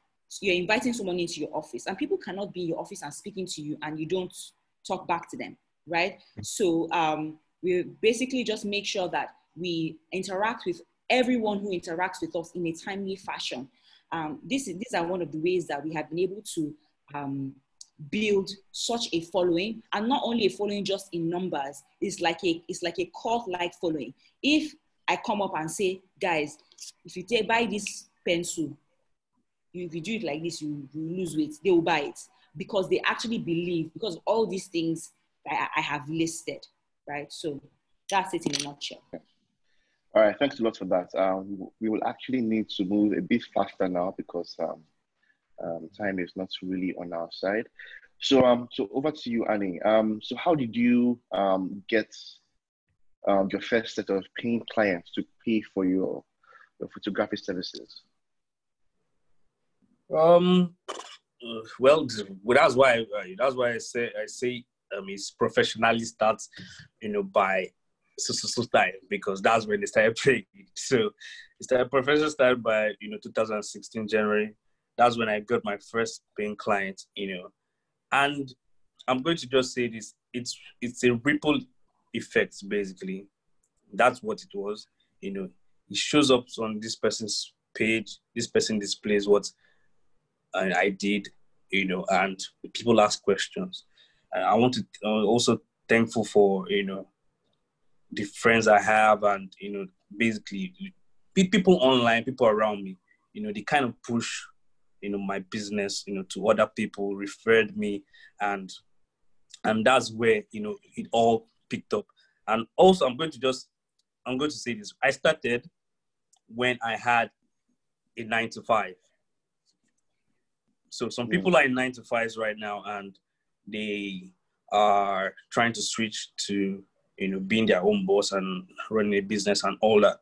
you're inviting someone into your office and people cannot be in your office and speaking to you and you don't talk back to them, right? So um, we basically just make sure that we interact with everyone who interacts with us in a timely fashion. Um, this is, these are one of the ways that we have been able to um, build such a following and not only a following just in numbers it's like a it's like a cult like following. If i come up and say guys if you take buy this pencil you, if you do it like this you, you lose weight they will buy it. Because they actually believe because all these things I, I have listed right? So that's it in a nutshell. All right thanks a lot for that. Um, we will actually need to move a bit faster now because um, um, time is not really on our side. So, um, so over to you, Anny. Um, so how did you um, get um, your first set of paying clients to pay for your, your photography services? Um, well, that's why that's why I say I say um, it's professionally starts, you know, by so, so, so time because that's when they started (laughs) paying. So, it started professional started by you know 2016 January that's when I got my first paying client, you know. And I'm going to just say this: it's it's a ripple effect, basically. That's what it was, you know. It shows up on this person's page. This person displays what I did, you know, and people ask questions. And I want to I'm also thankful for you know the friends I have, and you know, basically people online, people around me. You know, they kind of push you know my business you know to other people referred me and and that's where you know it all picked up. And also i'm going to just i'm going to say this. I started when i had a nine to five. So some mm. people are in nine to fives right now and they are trying to switch to you know being their own boss and running a business and all that.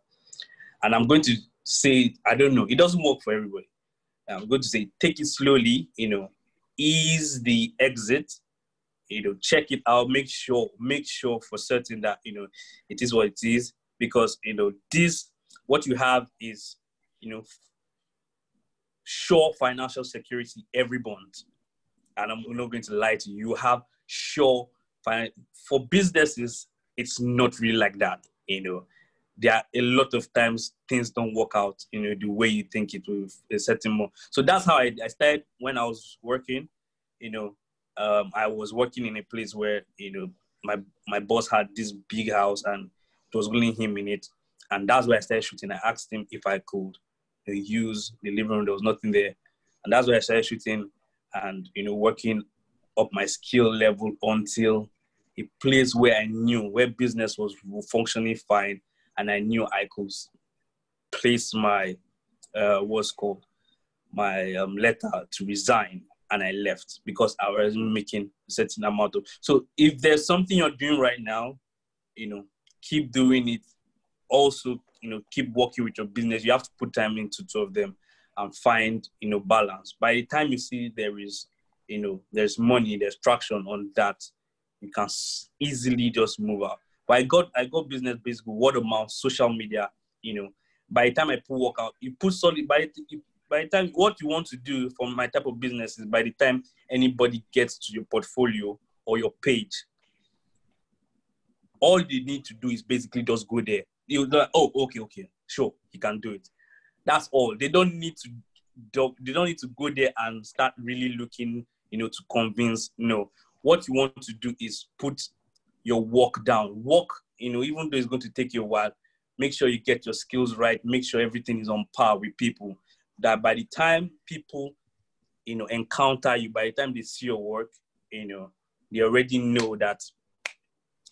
And i'm going to say i don't know. It doesn't work for everybody I'm going to say take it slowly, you know, ease the exit, you know, check it out, make sure, make sure for certain that, you know, it is what it is. Because, you know, this, what you have is, you know, sure financial security every bond. And I'm not going to lie to you, you have sure, for businesses, it's not really like that, you know there are a lot of times things don't work out, you know, the way you think it will a certain more. So that's how I, I started when I was working, you know, um, I was working in a place where, you know, my, my boss had this big house and it was only him in it. And that's where I started shooting. I asked him if I could use the living room. There was nothing there. And that's where I started shooting and, you know, working up my skill level until a place where I knew where business was functioning fine and I knew I could place my uh, what's called my um, letter to resign, and I left because I was making a certain amount of. So if there's something you're doing right now, you know, keep doing it. Also, you know, keep working with your business. You have to put time into two of them and find you know balance. By the time you see there is you know there's money, there's traction on that, you can easily just move out. But I got I got business basically word of mouth, social media. You know, by the time I put work out, you put solid. By you, by the time what you want to do for my type of business is by the time anybody gets to your portfolio or your page, all they need to do is basically just go there. You're like, oh, okay, okay, sure, he can do it. That's all. They don't need to. They don't need to go there and start really looking, you know, to convince. No, what you want to do is put your work down. Work, you know, even though it's going to take you a while, make sure you get your skills right. Make sure everything is on par with people. That by the time people, you know, encounter you, by the time they see your work, you know, they already know that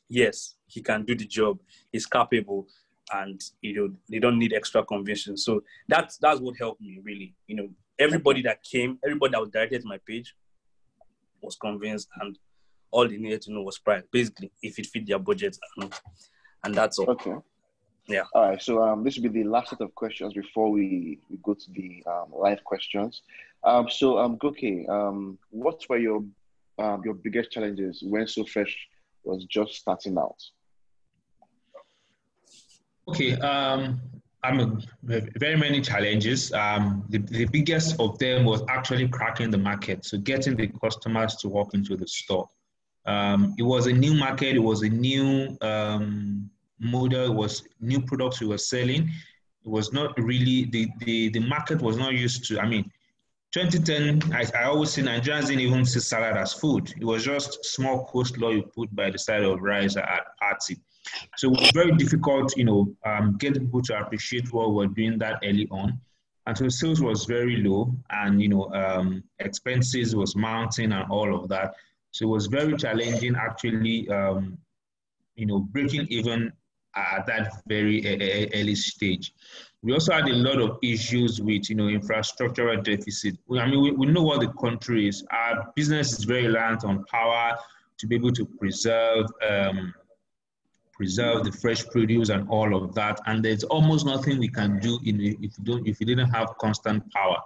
yes, he can do the job. He's capable, and you know they don't need extra convincing. So that's that's what helped me really. You know, everybody that came, everybody that was directed to my page was convinced, and all they needed to know was price. Basically, if it fit their budget, and, and that's all. Okay. Yeah. All right. So um, this will be the last set of questions before we, we go to the um, live questions. Um, so um, Goke, um, what were your um, your biggest challenges when So Fresh was just starting out? Okay, um, I mean, very many challenges. Um, the, the biggest of them was actually cracking the market, so getting the customers to walk into the store. Um, it was a new market. It was a new um, model. It was new products we were selling. It was not really the, the the market was not used to. I mean, 2010, I, I always say Nigerians didn't even see salad as food. It was just small coleslaw you put by the side of rice at party. So it was very difficult, you know, um, getting people to appreciate what we're doing that early on. And so sales was very low and, you know, um, expenses was mounting and all of that. So it was very challenging actually, um, you know, breaking even at that very early stage. We also had a lot of issues with, you know, infrastructural deficit. I mean, we, we know what the country is. Our business is very reliant on power to be able to preserve, um, preserve the fresh produce and all of that. And there's almost nothing we can do in if you don't if you didn't have constant power.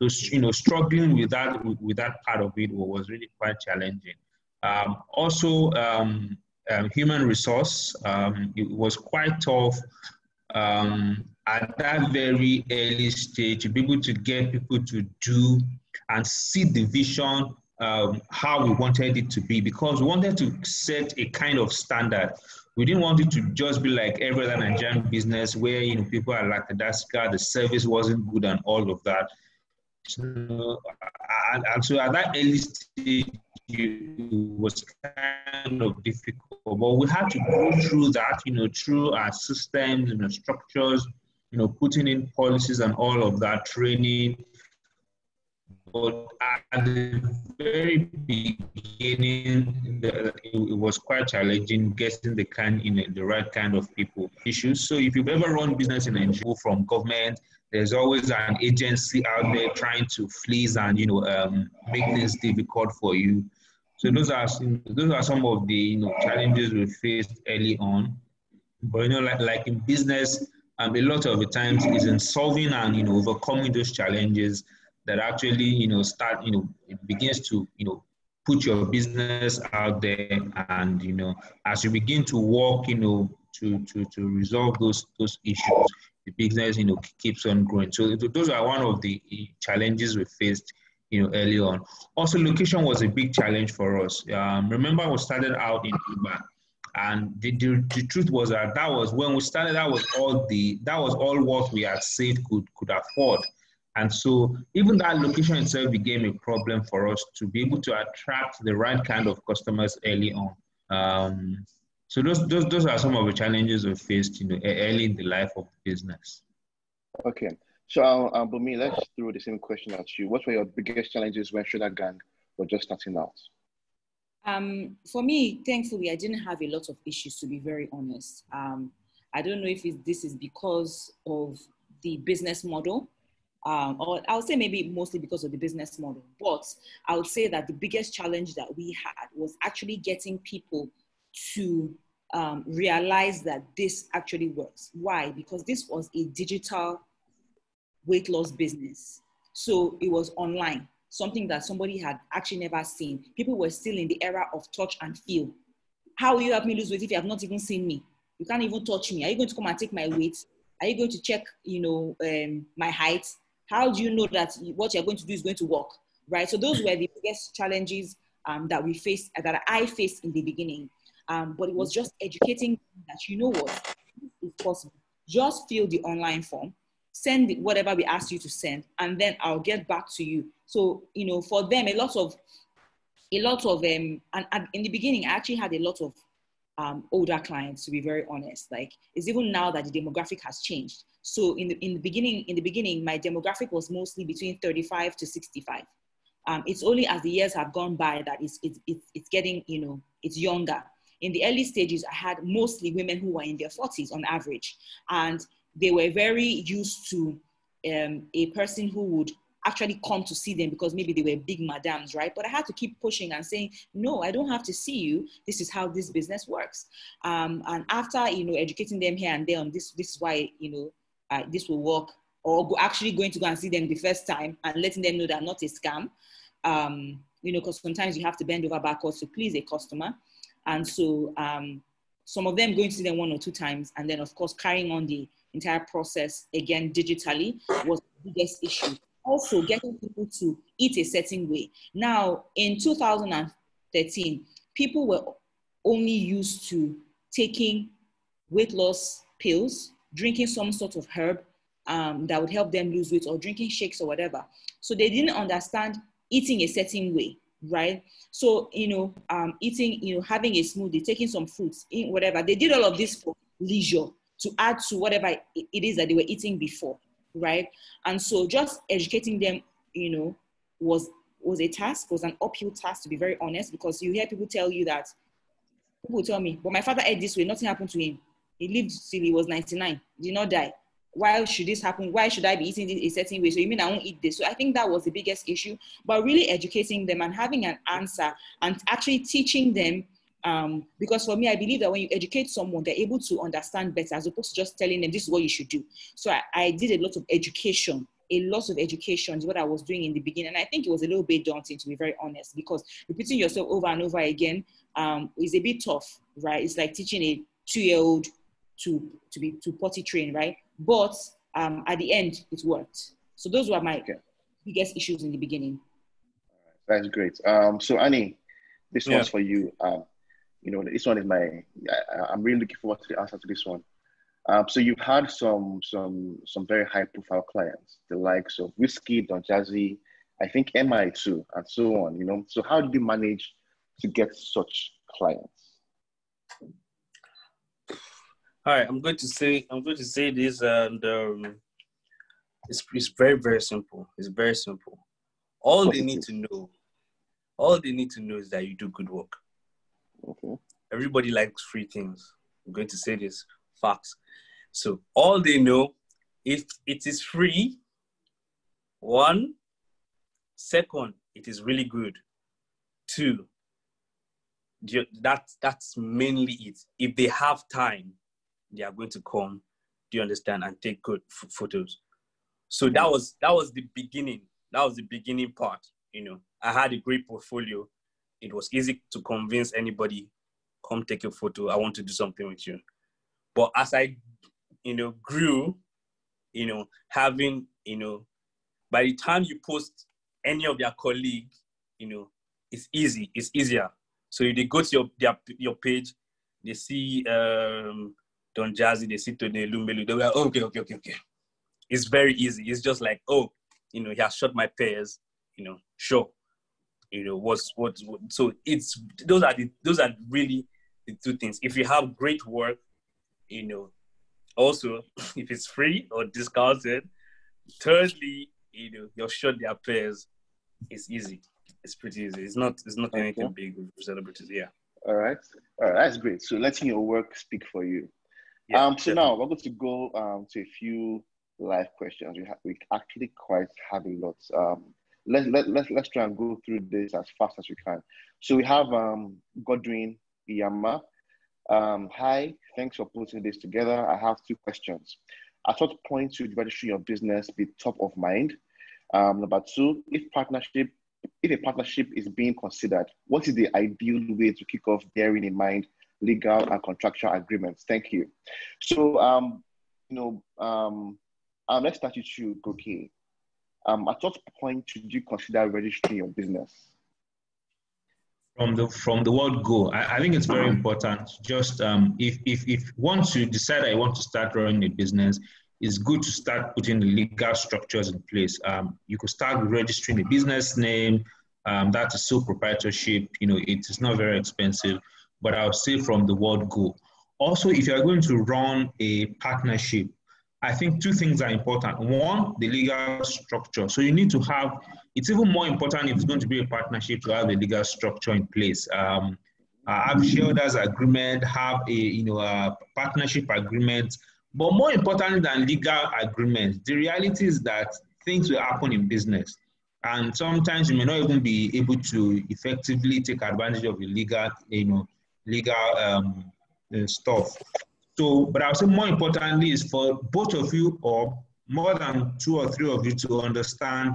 So you know, struggling with that with that part of it was really quite challenging. Um, also, um, um, human resource, um, it was quite tough um, at that very early stage to be able to get people to do and see the vision um, how we wanted it to be because we wanted to set a kind of standard. We didn't want it to just be like every other Nigerian business where you know people are like the the service wasn't good and all of that. So, and, and so at that early stage, it was kind of difficult, but we had to go through that, you know, through our systems, you know, structures, you know, putting in policies and all of that training. But at the very beginning, it was quite challenging getting the kind, know, the right kind of people issues. So if you've ever run business in NGO from government, there's always an agency out there trying to fleece and you know um, make things difficult for you. So those are those are some of the you know challenges we faced early on. But you know, like like in business, um, a lot of the times is in solving and you know overcoming those challenges that actually you know start you know it begins to you know put your business out there and you know as you begin to work you know to to to resolve those those issues the business you know keeps on growing. So those are one of the challenges we faced you know early on. Also location was a big challenge for us. Um, remember we started out in Ogba and the, the, the, truth was that that was when we started that was all the that was all what we had saved could could afford and so even that location itself became a problem for us to be able to attract the right kind of customers early on. Um, so those, those those are some of the challenges we faced you know early in the life of the business. Okay. So um, um Bunmi let's throw the same question at you. What were your biggest challenges when Shredder Gang were just starting out? Um, for me, thankfully, I didn't have a lot of issues, to be very honest. Um, I don't know if this is because of the business model, um, or I would say maybe mostly because of the business model. But I would say that the biggest challenge that we had was actually getting people to um, realize that this actually works. Why? Because this was a digital weight loss business. So it was online something that somebody had actually never seen. People were still in the era of touch and feel. How will you help me lose weight if you have not even seen me? You can't even touch me. Are you going to come and take my weight? Are you going to check, you know, um, my height? How do you know that what you're going to do is going to work, right? So those were the biggest challenges um, that we faced, that I faced in the beginning. Um, but it was just educating that you know what is possible. Just fill the online form, send whatever we ask you to send, and then I'll get back to you. So you know, for them, a lot of a lot of um, and, and in the beginning, I actually had a lot of um, older clients, to be very honest. Like it's even now that the demographic has changed. So in the in the beginning, in the beginning, my demographic was mostly between 35 to 65. Um, it's only as the years have gone by that it's, it's, it's, it's getting, you know, it's younger. In the early stages, I had mostly women who were in their 40s on average. And they were very used to um, a person who would actually come to see them because maybe they were big madams, right? But I had to keep pushing and saying, no, I don't have to see you. This is how this business works. Um, and after, you know, educating them here and there on this, this is why, you know, this will work or go, actually going to go and see them the first time and letting them know they're not a scam um, you know, because sometimes you have to bend over backwards to please a customer. And so um, some of them going to see them one or two times, and then of course carrying on the entire process again digitally was the biggest issue. Also, getting people to eat a certain way. Now, in 2013, people were only used to taking weight loss pills, drinking some sort of herb um, that would help them lose weight, or drinking shakes or whatever. So they didn't understand eating a certain way right? So you know um eating you know having a smoothie taking some fruits in whatever. They did all of this for leisure to add to whatever it is that they were eating before right? And so just educating them you know was was a task was an uphill task to be very honest because you hear people tell you that people tell me but my father ate this way nothing happened to him he lived till he was 99 did not die why should this happen? Why should I be eating this a certain way? So you mean I won't eat this? So I think that was the biggest issue. But really educating them and having an answer and actually teaching them. Um, because for me, I believe that when you educate someone, they're able to understand better as opposed to just telling them this is what you should do. So I, I did a lot of education. A lot of education is what I was doing in the beginning. And I think it was a little bit daunting, to be very honest, because repeating yourself over and over again um, is a bit tough, right? It's like teaching a two-year-old to to be to potty train, right? But um, at the end, it worked. So those were my okay. biggest issues in the beginning. That's great. Um, so Anny, this yeah. one's for you. Um, you know, this one is my. I, am really looking forward to the answer to this one. Um, so you've had some some some very high profile clients, the likes of Wizkid, Don Jazzy, I think MI too, and so on. You know, so how did you manage to get such clients? Hi, I'm going to say I'm going to say this, and um, it's it's very very simple. It's very simple. All they need to know, all they need to know is that you do good work. Okay. Everybody likes free things. I'm going to say this facts. So all they know, if it is free, one, second, it is really good. Two, that that's mainly it. If they have time, they are going to come. Do you understand? And take good f- photos. So that was that was the beginning. That was the beginning part you know. I had a great portfolio. It was easy to convince anybody come take a photo. I want to do something with you. But as i you know grew you know having you know by the time you post any of your colleague you know it's easy. It's easier. So if they go to your their, your page they see um Don Jazzy, they see Tony Elumelu, they were okay, okay, okay, okay. It's very easy. It's just like, oh, you know, he has shot my pairs, you know, sure. You know, what's what, what so it's those are the those are really the two things. If you have great work, you know, also (laughs) if it's free or discounted. Thirdly, you know, your shot their pairs is easy. It's pretty easy. It's not it's not anything okay. big with celebrities, yeah. All right. All right, that's great. So letting your work speak for you. Yeah, um, so now we're going to go um, to a few live questions. We have we actually quite have a lot. Um, let's let, let, let's try and go through this as fast as we can. So we have um, Godwin Iyama. Um, hi, thanks for putting this together. I have two questions. At what point should registering your business be top of mind? Um, number two, if partnership, if a partnership is being considered, what is the ideal way to kick off bearing in mind legal and contractual agreements. Thank you. So, um, you know, um, um, let's start you, Goke. um, at what point should you consider registering your business? From the from the word go, I, I think it's very important. Just um, if if if once you decide I want to start running a business, it's good to start putting the legal structures in place. Um, you could start registering a business name. Um, that's a sole proprietorship. You know, it is not very expensive, but I'll say from the word go. Also, if you're going to run a partnership, I think two things are important. One, the legal structure. So you need to have, it's even more important if it's going to be a partnership to have a legal structure in place. Um, have shareholders agreement, have a you know a partnership agreement, but more importantly than legal agreements, the reality is that things will happen in business, and sometimes you may not even be able to effectively take advantage of the legal you know legal um, uh, stuff. So, but I would say more importantly is for both of you or more than two or three of you to understand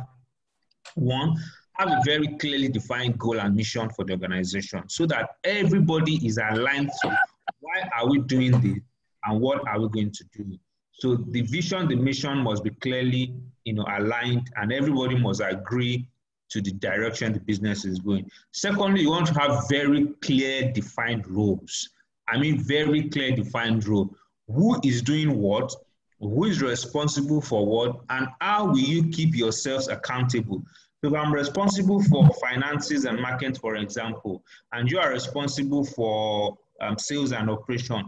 one, have a very clearly defined goal and mission for the organization so that everybody is aligned to why are we doing this and what are we going to do. So the vision, the mission must be clearly you know, aligned and everybody must agree to the direction the business is going. Secondly, you want to have very clear defined roles. I mean, very clear defined role. Who is doing what? Who is responsible for what? And how will you keep yourselves accountable? If I'm responsible for finances and market, for example, and you are responsible for um, sales and operation,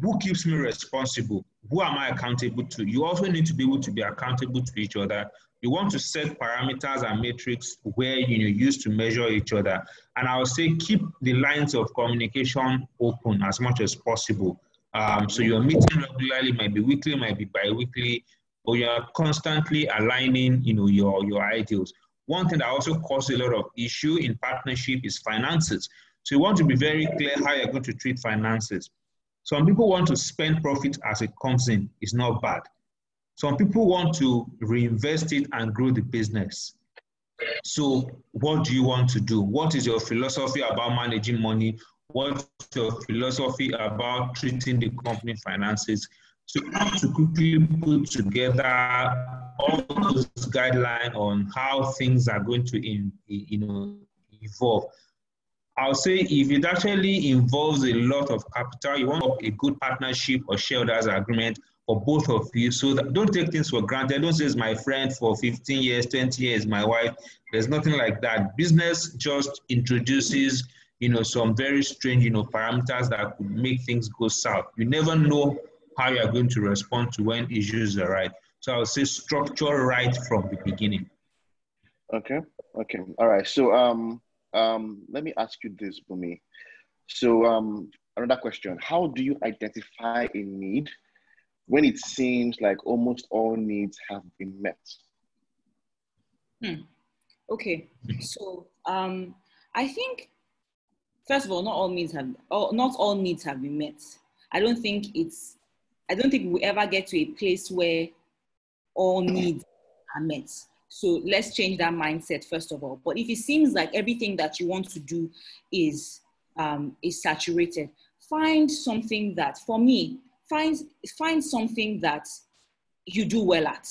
who keeps me responsible? Who am I accountable to? You also need to be able to be accountable to each other you want to set parameters and metrics where you use to measure each other. And I would say keep the lines of communication open as much as possible. Um, so your meeting regularly might be weekly, might be bi-weekly, or you are constantly aligning, you know, your, your ideals. One thing that also causes a lot of issue in partnership is finances. So you want to be very clear how you're going to treat finances. Some people want to spend profit as it comes in. It's not bad. Some people want to reinvest it and grow the business. So, what do you want to do? What is your philosophy about managing money? What's your philosophy about treating the company finances? So, have to quickly put together all those guidelines on how things are going to, in, you know, evolve. I'll say if it actually involves a lot of capital, you want a good partnership or shareholders agreement for both of you. So that, don't take things for granted. Don't say it's my friend for 15 years, 20 years, my wife. There's nothing like that. Business just introduces, you know, some very strange, you know, parameters that could make things go south. You never know how you are going to respond to when issues arise. So I would say structure right from the beginning. Okay. Okay. All right. So um um let me ask you this, Bunmi. So um another question: How do you identify a need when it seems like almost all needs have been met? Hmm. Okay, so um, I think first of all, not all needs have all, not all needs have been met. I don't think it's I don't think we ever get to a place where all needs are met. So let's change that mindset first of all. But if it seems like everything that you want to do is um, is saturated, find something that for me find find something that you do well at,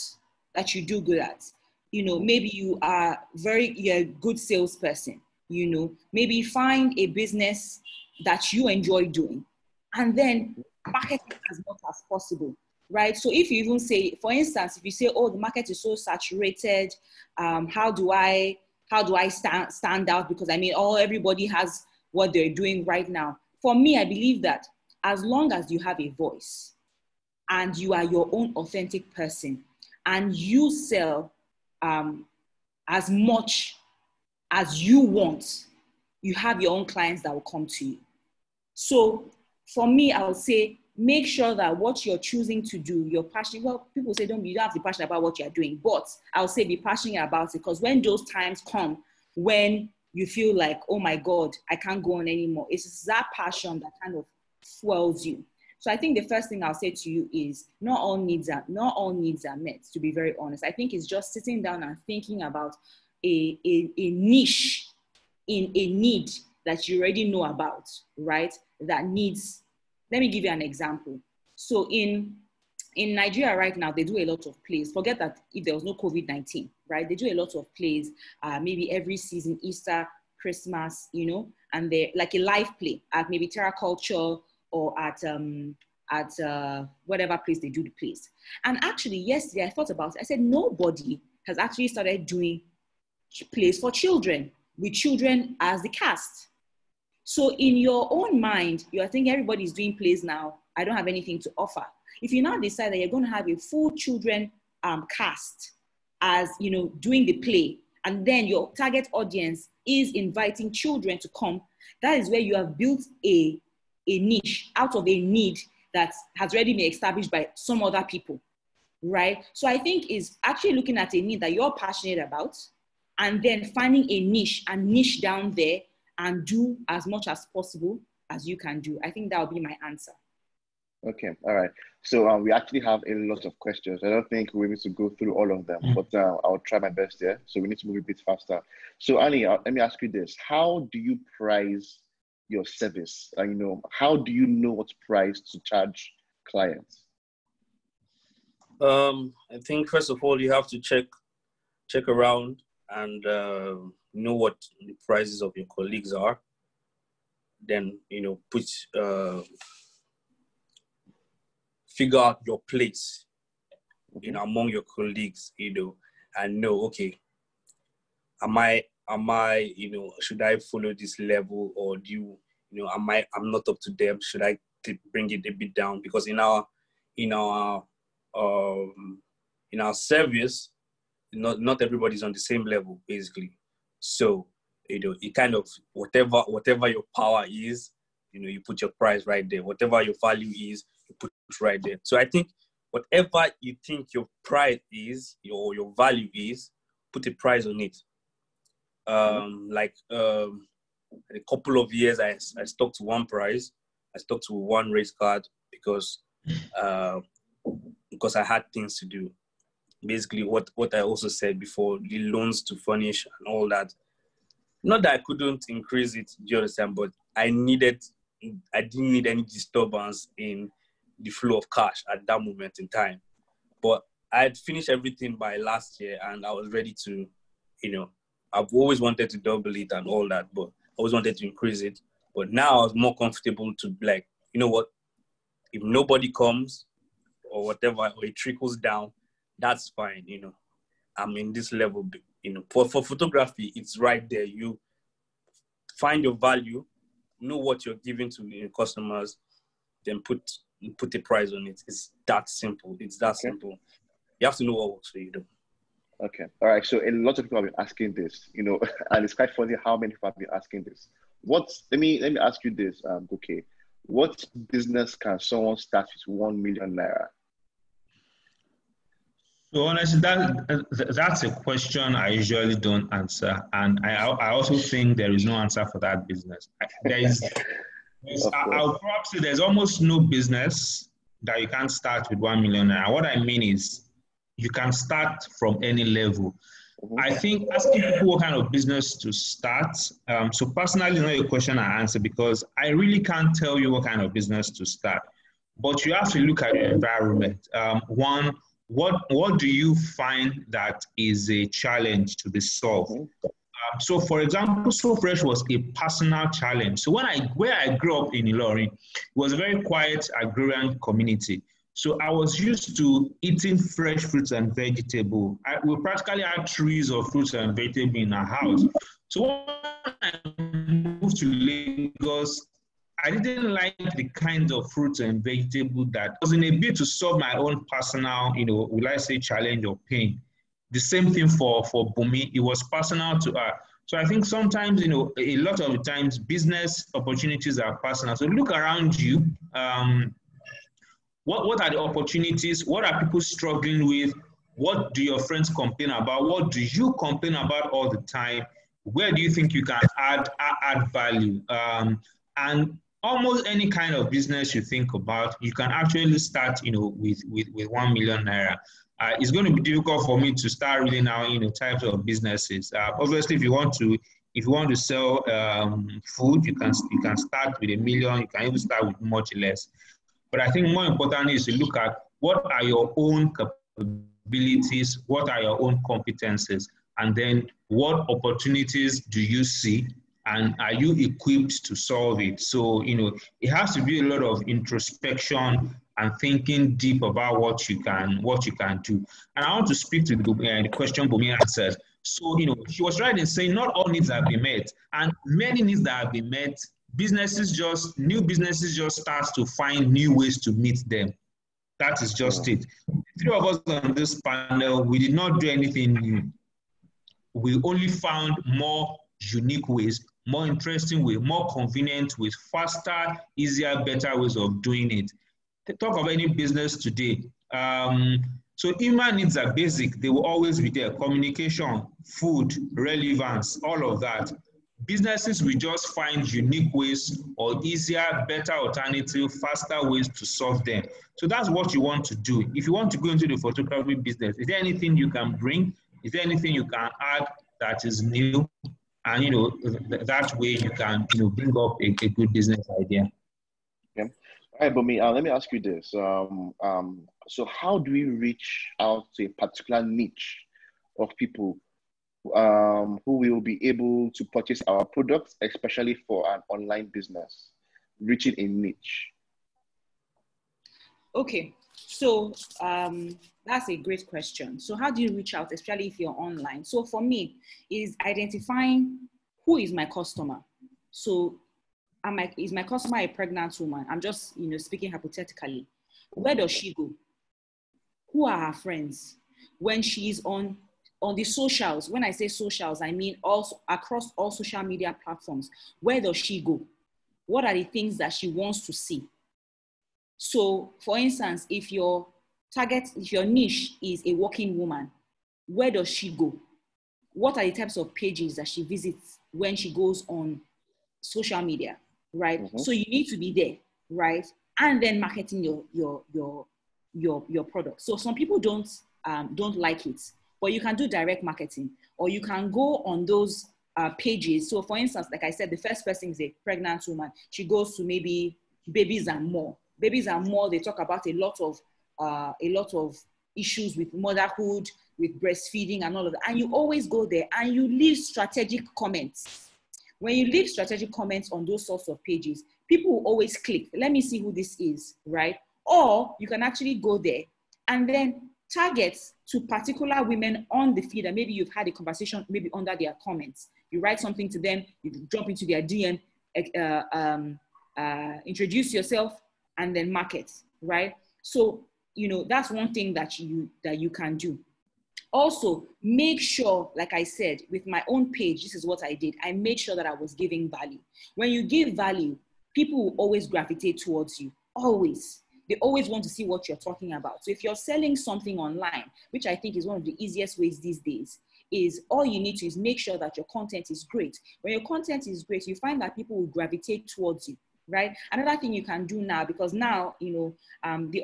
that you do good at. You know, maybe you are very you're a good salesperson. You know, maybe find a business that you enjoy doing, and then market it as much as possible right? So if you even say, for instance, if you say, "Oh, the market is so saturated, um, how do I how do I stand stand out?" Because I mean, all everybody has what they're doing right now. For me, I believe that as long as you have a voice and you are your own authentic person and you sell um, as much as you want, you have your own clients that will come to you. So for me, I would say make sure that what you're choosing to do, you're passionate. Well, people say don't you don't have to be passionate about what you're doing, but I'll say be passionate about it because when those times come, when you feel like, oh my God, I can't go on anymore, it's that passion that kind of fuels you. So I think the first thing I'll say to you is not all needs are not all needs are met, to be very honest. I think it's just sitting down and thinking about a, a, a niche in a need that you already know about, right? That needs, let me give you an example. So in in Nigeria right now, they do a lot of plays. Forget that if there was no COVID 19, right? They do a lot of plays, uh, maybe every season, Easter, Christmas, you know, and they're like a live play at maybe Terra Kulture or at um, at uh, whatever place they do the plays. And actually, yesterday I thought about it. I said nobody has actually started doing plays for children with children as the cast. So in your own mind, you're thinking everybody's doing plays now. I don't have anything to offer. If you now decide that you're going to have a full children um, cast as you know doing the play, and then your target audience is inviting children to come, that is where you have built a, a niche out of a need that has already been established by some other people, right? So I think is actually looking at a need that you're passionate about and then finding a niche and niche down there and do as much as possible as you can do. I think that would be my answer. Okay, all right. So um, we actually have a lot of questions. I don't think we need to go through all of them, mm. but uh, I'll try my best here. So we need to move a bit faster. So Anny, uh, let me ask you this: How do you price your service? Uh, you know, how do you know what price to charge clients? Um, I think first of all, you have to check check around and uh, know what the prices of your colleagues are. Then you know, put uh, figure out your place, you know, among your colleagues, you know, and know okay, am I am I, you know, should I follow this level or do you, you know, am I, I'm not up to them. Should I bring it a bit down? Because in our, in our, um, in our service, not not everybody's on the same level, basically. So, you know, it kind of whatever whatever your power is, you know, you put your price right there. Whatever your value is, you put it right there. So I think whatever you think your price is, your your value is, put a price on it um, like um, a couple of years, I, I stuck to one price. I stuck to one race card because uh, because I had things to do. Basically, what what I also said before, the loans to furnish and all that. Not that I couldn't increase it, do you understand? But I needed, I didn't need any disturbance in the flow of cash at that moment in time. But I had finished everything by last year, and I was ready to, you know, I've always wanted to double it and all that, but I always wanted to increase it. But now I was more comfortable to like, you know what? If nobody comes or whatever, or it trickles down, that's fine. You know, I'm in this level. You know, for for photography, it's right there. You find your value, know what you're giving to your customers, then put put a price on it. It's that simple. It's that okay. simple. You have to know what works for you. Though. Okay. All right. So a lot of people have been asking this, you know, (laughs) and it's quite funny how many people have been asking this. What? Let me let me ask you this, um, okay. What business can someone start with one million naira? So honestly, that that's a question I usually don't answer, and I I also think there is no answer for that business. There is, (laughs) I'll probably say there's almost no business that you can't start with one million naira. What I mean is you can start from any level. Mm-hmm. I think asking people what kind of business to start. Um, so personally, not a question I answer because I really can't tell you what kind of business to start. But you have to look at your environment. Um, one, what what do you find that is a challenge to be solved? Mm-hmm. Um, so, for example, So Fresh was a personal challenge. So when I where I grew up in Ilorin, it was a very quiet agrarian community. So I was used to eating fresh fruits and vegetable. I, we practically had trees of fruits and vegetable in our house. So when I moved to Lagos, I didn't like the kind of fruits and vegetable that was in a bit to solve my own personal, you know, will I say challenge or pain. The same thing for for Bunmi. It was personal to her. So I think sometimes, you know, a lot of times business opportunities are personal. So look around you. Um, what, what are the opportunities? What are people struggling with? What do your friends complain about? What do you complain about all the time? Where do you think you can add add value? Um, and almost any kind of business you think about, you can actually start, you know, with with, with one million naira. Uh, it's going to be difficult for me to start really now, you know, types of businesses. Uh, obviously, if you want to, if you want to sell um, food, you can you can start with a million. You can even start with much less. But I think more importantly is to look at what are your own capabilities, what are your own competencies, and then what opportunities do you see and are you equipped to solve it? So, you know, it has to be a lot of introspection and thinking deep about what you can what you can do. And I want to speak to the, uh, the question Bunmi answered. So, you know, she was right in saying not all needs have been met, and many needs that have been met, businesses just new businesses just start to find new ways to meet them. That is just it. three of us on this panel, we did not do anything new. We only found more unique ways, more interesting way, more convenient ways, faster, easier, better ways of doing it. Talk of any business today. Um, so human needs are basic. They will always be there. Communication, food, relevance, all of that. Businesses will just find unique ways or easier, better alternative, faster ways to solve them. So that's what you want to do. If you want to go into the photography business, is there anything you can bring? Is there anything you can add that is new? And you know that way you can you know bring up a, a good business idea. Okay. All right, Bunmi, uh, let me ask you this. Um, um, so how do we reach out to a particular niche of people um, who will be able to purchase our products, especially for an online business, reaching a niche? Okay, so um, that's a great question. So how do you reach out, especially if you're online? So for me, is identifying who is my customer. So am I, is my customer a pregnant woman? I'm just, you know, speaking hypothetically. Where does she go? Who are her friends? When she's on on the socials, when I say socials, I mean also across all social media platforms. Where does she go? What are the things that she wants to see? So, for instance, if your target, if your niche is a working woman, where does she go? What are the types of pages that she visits when she goes on social media, right? Mm-hmm. So you need to be there, right? And then marketing your your your your your product. So some people don't um, don't like it, but you can do direct marketing, or you can go on those uh, pages. So for instance, like I said, the first person is a pregnant woman. She goes to maybe babies and more. Babies and more. They talk about a lot of uh, a lot of issues with motherhood, with breastfeeding, and all of that. And you always go there and you leave strategic comments. When you leave strategic comments on those sorts of pages, people will always click. Let me see who this is, right? Or you can actually go there and then target to particular women on the feed, and maybe you've had a conversation, maybe under their comments. You write something to them, you jump into their DM, uh, um, uh, introduce yourself, and then market, right? So you know that's one thing that you that you can do also make sure like i said with my own page this is what i did i made sure that i was giving value when you give value people will always gravitate towards you always they always want to see what you're talking about so if you're selling something online which i think is one of the easiest ways these days is all you need to is make sure that your content is great when your content is great you find that people will gravitate towards you right? Another thing you can do now, because now, you know, um, the,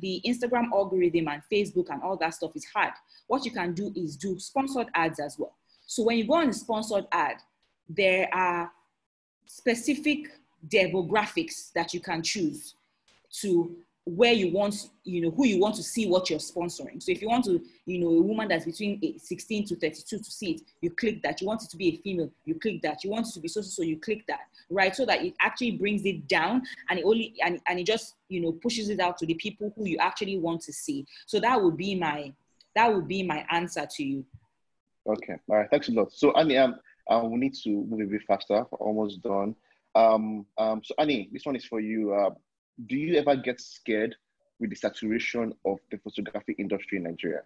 the Instagram algorithm and Facebook and all that stuff is hard. What you can do is do sponsored ads as well. So when you go on the sponsored ad, there are specific demographics that you can choose to where you want, you know, who you want to see what you're sponsoring. So if you want to, you know, a woman that's between 16 to 32 to see it, you click that. You want it to be a female, you click that. You want it to be so, so, you click that, right? So that it actually brings it down and it only, and, and it just, you know, pushes it out to the people who you actually want to see. So that would be my, that would be my answer to you. Okay. All right. Thanks a lot. So Anny, um, uh, we need to move a bit faster. We're almost done. Um, um, so Anny, this one is for you. Uh, do you ever get scared with the saturation of the photography industry in Nigeria?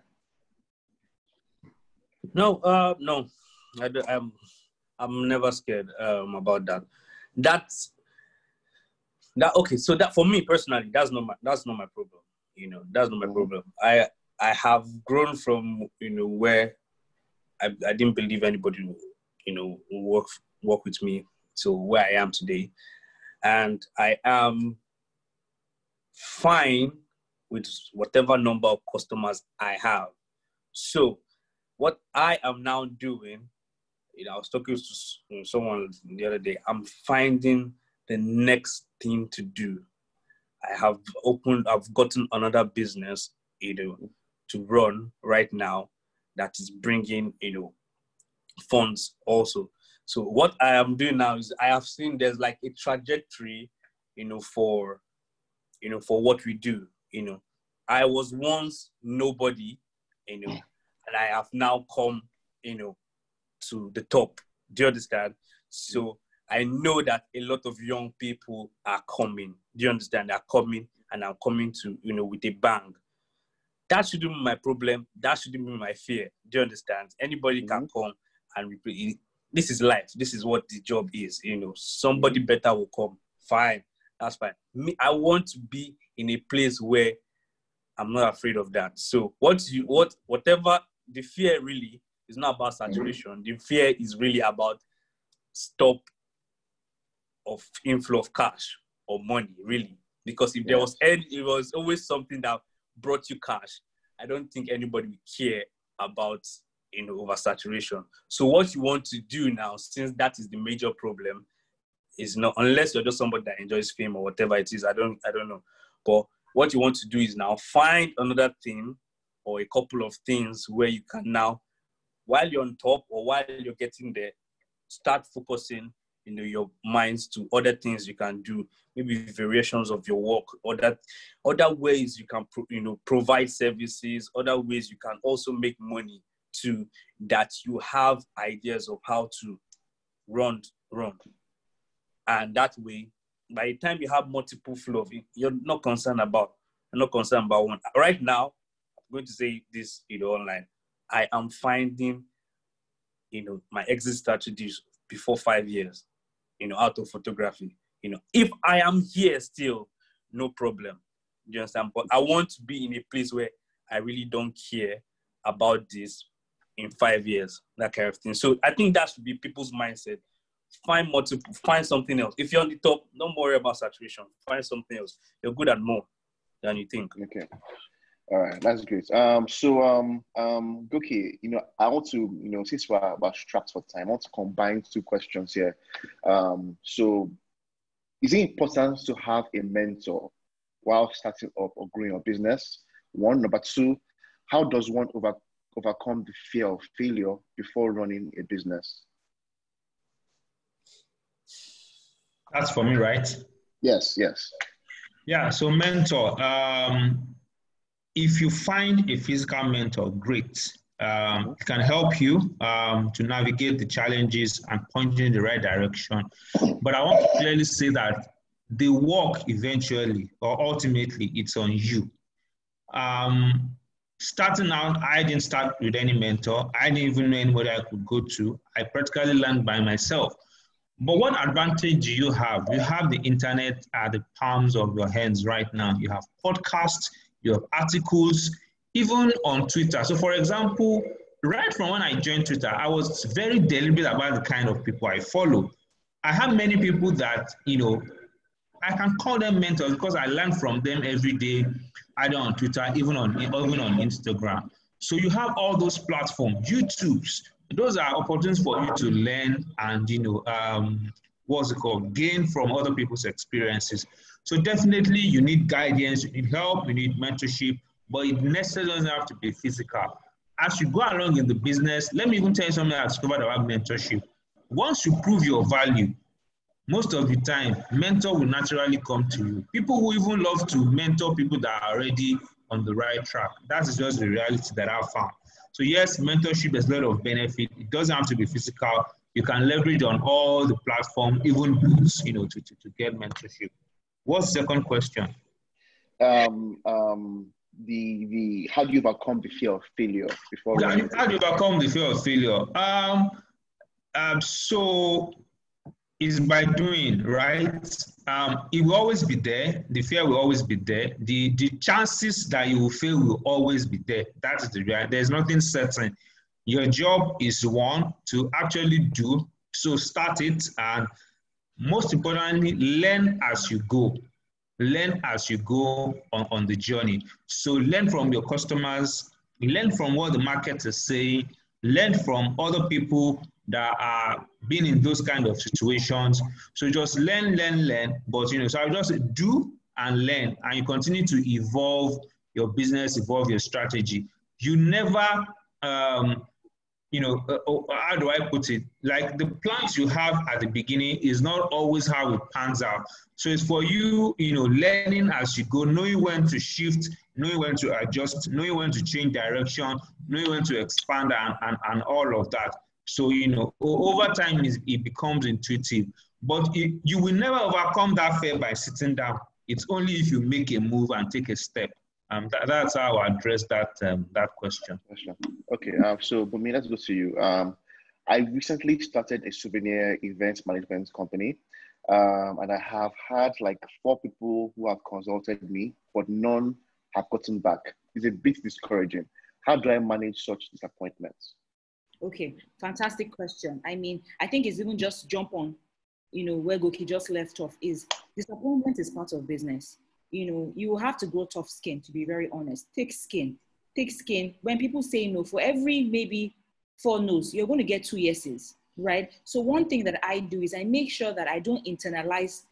No, uh, no, I am I'm, I'm never scared um, about that. That's that okay. So that for me personally, that's not my that's not my problem. You know, that's not my mm-hmm. problem. I I have grown from you know where I, I didn't believe anybody you know work work with me to where I am today, and I am fine with whatever number of customers I have. So, what I am now doing, you know, I was talking to someone the other day, I'm finding the next thing to do. I have opened, I've gotten another business, you know, to run right now that is bringing you know funds also. So what I am doing now is I have seen there's like a trajectory, you know, for you know for what we do. You know, I was once nobody, you know, and I have now come, you know, to the top. Do you understand? So I know that a lot of young people are coming. Do you understand? They're coming and I'm coming to, you know, with a bang. That shouldn't be my problem. That shouldn't be my fear. Do you understand? Anybody mm-hmm. can come and replace. This is life. This is what the job is. You know, somebody mm-hmm. better will come. Fine, that's fine. Me, I want to be in a place where I'm not afraid of that. So what you what whatever the fear really is not about mm-hmm. saturation. Mm-hmm. The fear is really about stop of inflow of cash or money, really. Because if there was any, it was always something that brought you cash. I don't think anybody would care about you know oversaturation. So what you want to do now, since that is the major problem, is not unless you're just somebody that enjoys fame or whatever it is. I don't I don't know. But what you want to do is now find another thing or a couple of things where you can now, while you're on top or while you're getting there, start focusing you know your minds to other things you can do maybe variations of your work other other ways you can pro, you know provide services other ways you can also make money to that you have ideas of how to run run and that way by the time you have multiple flow you're not concerned about you're not concerned about one right now i'm going to say this you know online i am finding you know my exit strategies before five years you know, out of photography. You know, if I am here still, no problem. You understand? But I want to be in a place where I really don't care about this in five years, that kind of thing. So I think that should be people's mindset. Find multiple, find something else. If you're on the top, don't worry about saturation. Find something else. You're good at more than you think. Okay. All right, that's great. Um, so um, um, Goke, you know, I want to, you know, since we're about strapped for time, I want to combine two questions here. Um, so, is it important to have a mentor while starting up or growing a business? One, number two, how does one over, overcome the fear of failure before running a business? That's for me, right? Yes, yes. Yeah. So, mentor. Um, if you find a physical mentor, great. Um, it can help you um, to navigate the challenges and point you in the right direction. But I want to clearly say that the work eventually or ultimately it's on you. Um, starting out, I didn't start with any mentor. I didn't even know anybody I could go to. I practically learned by myself. But what advantage do you have? You have the internet at the palms of your hands right now. You have podcasts, you have articles, even on Twitter. So, for example, right from when I joined Twitter, I was very deliberate about the kind of people I follow. I have many people that, you know, I can call them mentors because I learn from them every day, either on Twitter, even on even on Instagram. So you have all those platforms, YouTube's. Those are opportunities for you to learn and you know um, what's it called, gain from other people's experiences. So definitely you need guidance, you need help, you need mentorship, but it necessarily doesn't have to be physical. As you go along in the business, let me even tell you something I discovered about mentorship. Once you prove your value, most of the time, mentor will naturally come to you. People who even love to mentor people that are already on the right track. That is just the reality that I've found. So yes, mentorship has a lot of benefit. It doesn't have to be physical. You can leverage on all the platform, even books, you know, to, to, to get mentorship. What's the second question? Um, um, the the how do you overcome the fear of failure before? How, how do you overcome the fear of failure? Um, um, so is by doing right. Um, it will always be there. The fear will always be there. The the chances that you will fail will always be there. That is the reality. There's nothing certain. Your job is one to actually do. So start it and most importantly, learn as you go. Learn as you go on, on the journey. So learn from your customers, learn from what the market is saying, learn from other people that are being in those kind of situations. So just learn, learn, learn. But you know, so I just do and learn, and you continue to evolve your business, evolve your strategy. you never um, you know, uh, oh, how do I put it? Like the plans you have at the beginning is not always how it pans out. So it's for you, you know, learning as you go, knowing when to shift, knowing when to adjust, knowing when to change direction, knowing when to expand and, and, and all of that. So, you know, over time it becomes intuitive. But it, you will never overcome that fear by sitting down. It's only if you make a move and take a step. Um, that, that's how I address that um, that question. Okay, um, so Bunmi, let's go to you. Um, I recently started a souvenir event management company, um, and I have had like four people who have consulted me, but none have gotten back. It's a bit discouraging. How do I manage such disappointments? Okay, fantastic question. I mean, I think it's even just jump on, you know, where Goke just left off. Is disappointment is part of business you know, you have to grow tough skin, to be very honest. Thick skin, thick skin. When people say no, for every maybe four no's, you're going to get two yeses, right? So one thing that I do is I make sure that I don't internalize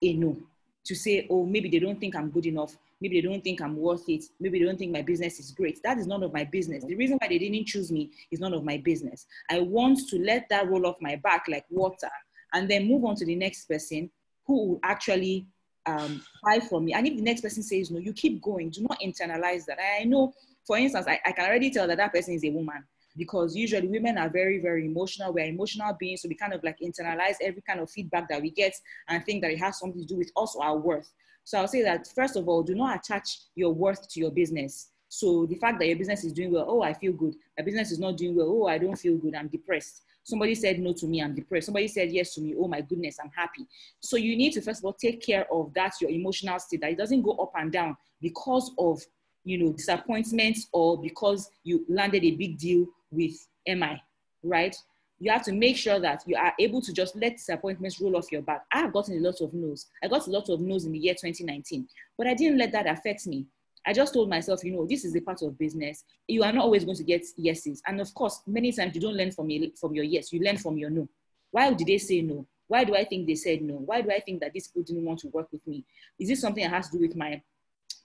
a no to say, oh, maybe they don't think I'm good enough. Maybe they don't think I'm worth it. Maybe they don't think my business is great. That is none of my business. The reason why they didn't choose me is none of my business. I want to let that roll off my back like water and then move on to the next person who will actually um, buy from me. And if the next person says no, you keep going. Do not internalize that. I know, for instance, I, I can already tell that that person is a woman because usually women are very, very emotional. We're emotional beings, so we kind of like internalize every kind of feedback that we get and think that it has something to do with also our worth. So I'll say that first of all, do not attach your worth to your business. So the fact that your business is doing well, oh, I feel good. My business is not doing well, oh, I don't feel good. I'm depressed. Somebody said no to me, I'm depressed. Somebody said yes to me, oh my goodness, I'm happy. So you need to first of all take care of that your emotional state that it doesn't go up and down because of you know disappointments or because you landed a big deal with MI, right? You have to make sure that you are able to just let disappointments roll off your back. I have gotten a lot of no's. I got a lot of no's in the year 2019, but I didn't let that affect me. I just told myself, you know, this is a part of business. You are not always going to get yeses. And of course, many times you don't learn from your, from your yes, you learn from your no. Why did they say no? Why do I think they said no? Why do I think that these people didn't want to work with me? Is this something that has to do with my,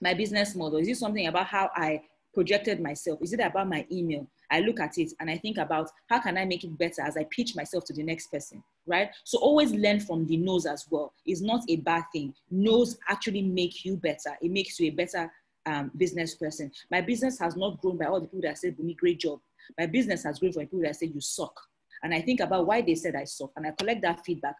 my business model? Is this something about how I projected myself? Is it about my email? I look at it and I think about how can I make it better as I pitch myself to the next person, right? So always learn from the no's as well. It's not a bad thing. No's actually make you better. It makes you a better um, business person. My business has not grown by all the people that said, Bunmi, great job. My business has grown from people that say, you suck. And I think about why they said I suck. And I collect that feedback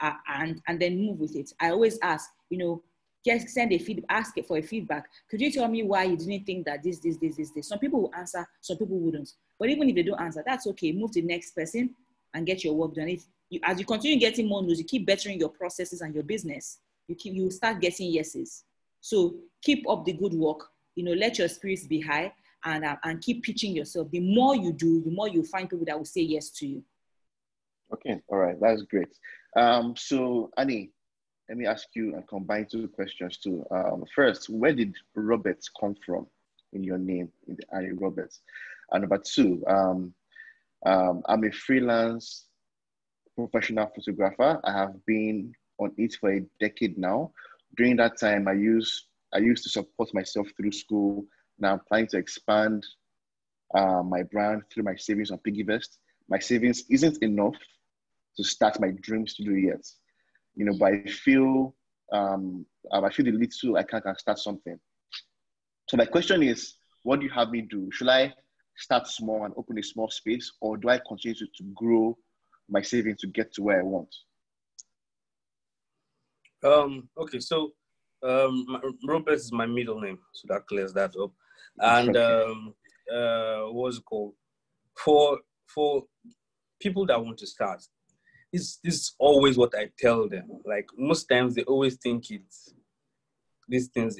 uh, and, and then move with it. I always ask, you know, just send a feed, ask it for a feedback. Could you tell me why you didn't think that this, this, this, this, this? Some people will answer, some people wouldn't. But even if they don't answer, that's okay. Move to the next person and get your work done. If you, as you continue getting more news, you keep bettering your processes and your business. You keep, you start getting yeses. So keep up the good work. You know, let your spirits be high and, uh, and keep pitching yourself. The more you do, the more you find people that will say yes to you. Okay, all right, that's great. Um, so Anny, let me ask you and combine two questions too. Um, first, where did Roberts come from in your name, in the Anny Roberts? And number two, um, um, I'm a freelance professional photographer. I have been on it for a decade now during that time, I used I used to support myself through school. Now I'm planning to expand uh, my brand through my savings on PiggyVest. My savings isn't enough to start my dream studio yet, you know. But I feel um, I feel the little I can, can start something. So my question is, what do you have me do? Should I start small and open a small space, or do I continue to, to grow my savings to get to where I want? Um, okay, so um, Robert is my middle name, so that clears that up. And um, uh, what's it called? For for people that want to start, this, this is always what I tell them. Like most times, they always think it's these things.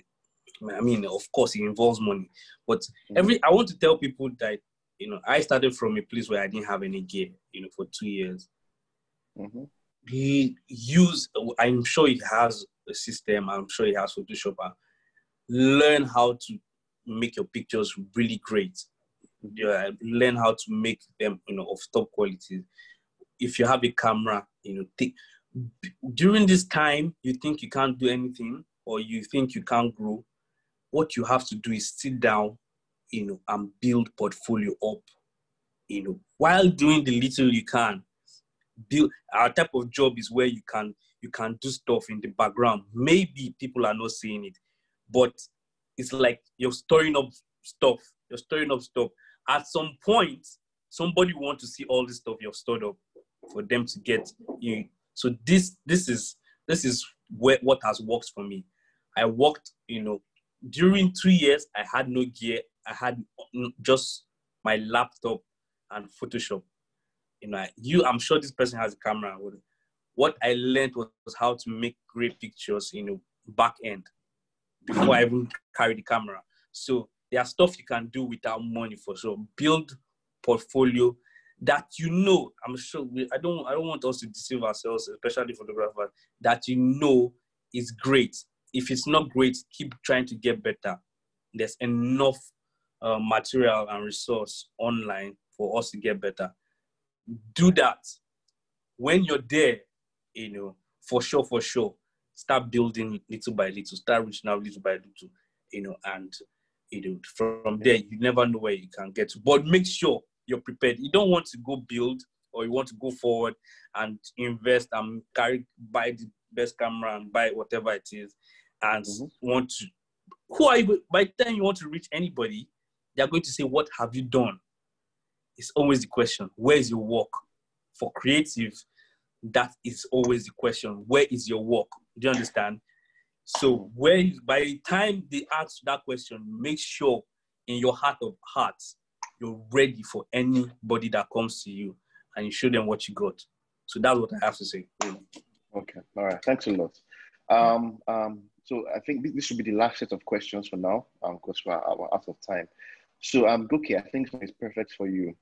I mean, of course, it involves money, but mm-hmm. every I want to tell people that you know I started from a place where I didn't have any gear, you know, for two years. Mm-hmm he use i'm sure he has a system i'm sure he has photoshop learn how to make your pictures really great yeah, learn how to make them you know of top quality if you have a camera you know take, during this time you think you can't do anything or you think you can't grow what you have to do is sit down you know, and build portfolio up, you know, while doing the little you can. Build our type of job is where you can you can do stuff in the background. Maybe people are not seeing it, but it's like you're storing up stuff. You're storing up stuff. At some point, somebody want to see all this stuff you've stored up for them to get you. So this this is this is where what has worked for me. I worked, you know, during three years. I had no gear. I had just my laptop and Photoshop. You know, you. I'm sure this person has a camera. What I learned was, was how to make great pictures. You know, back end before I even carry the camera. So there are stuff you can do without money for sure. Build portfolio that you know. I'm sure we, I don't. I don't want us to deceive ourselves, especially photographers. That you know is great. If it's not great, keep trying to get better. There's enough uh, material and resource online for us to get better. Do that. When you're there, you know, for sure, for sure, start building little by little, start reaching out little by little, you know, and you know, from there you never know where you can get to. But make sure you're prepared. You don't want to go build or you want to go forward and invest and carry buy the best camera and buy whatever it is and mm-hmm. want to who are you by the time you want to reach anybody, they're going to say, What have you done? It's always the question, where is your work? For creative, that is always the question. Where is your work? Do you understand? So where by the time they ask that question, make sure in your heart of hearts you're ready for anybody that comes to you and you show them what you got. So that's what I have to say. Okay. All right. Thanks a lot. Um, um, so I think this should be the last set of questions for now, because um, we're, we're out of time. So um, okay, I think it's perfect for you.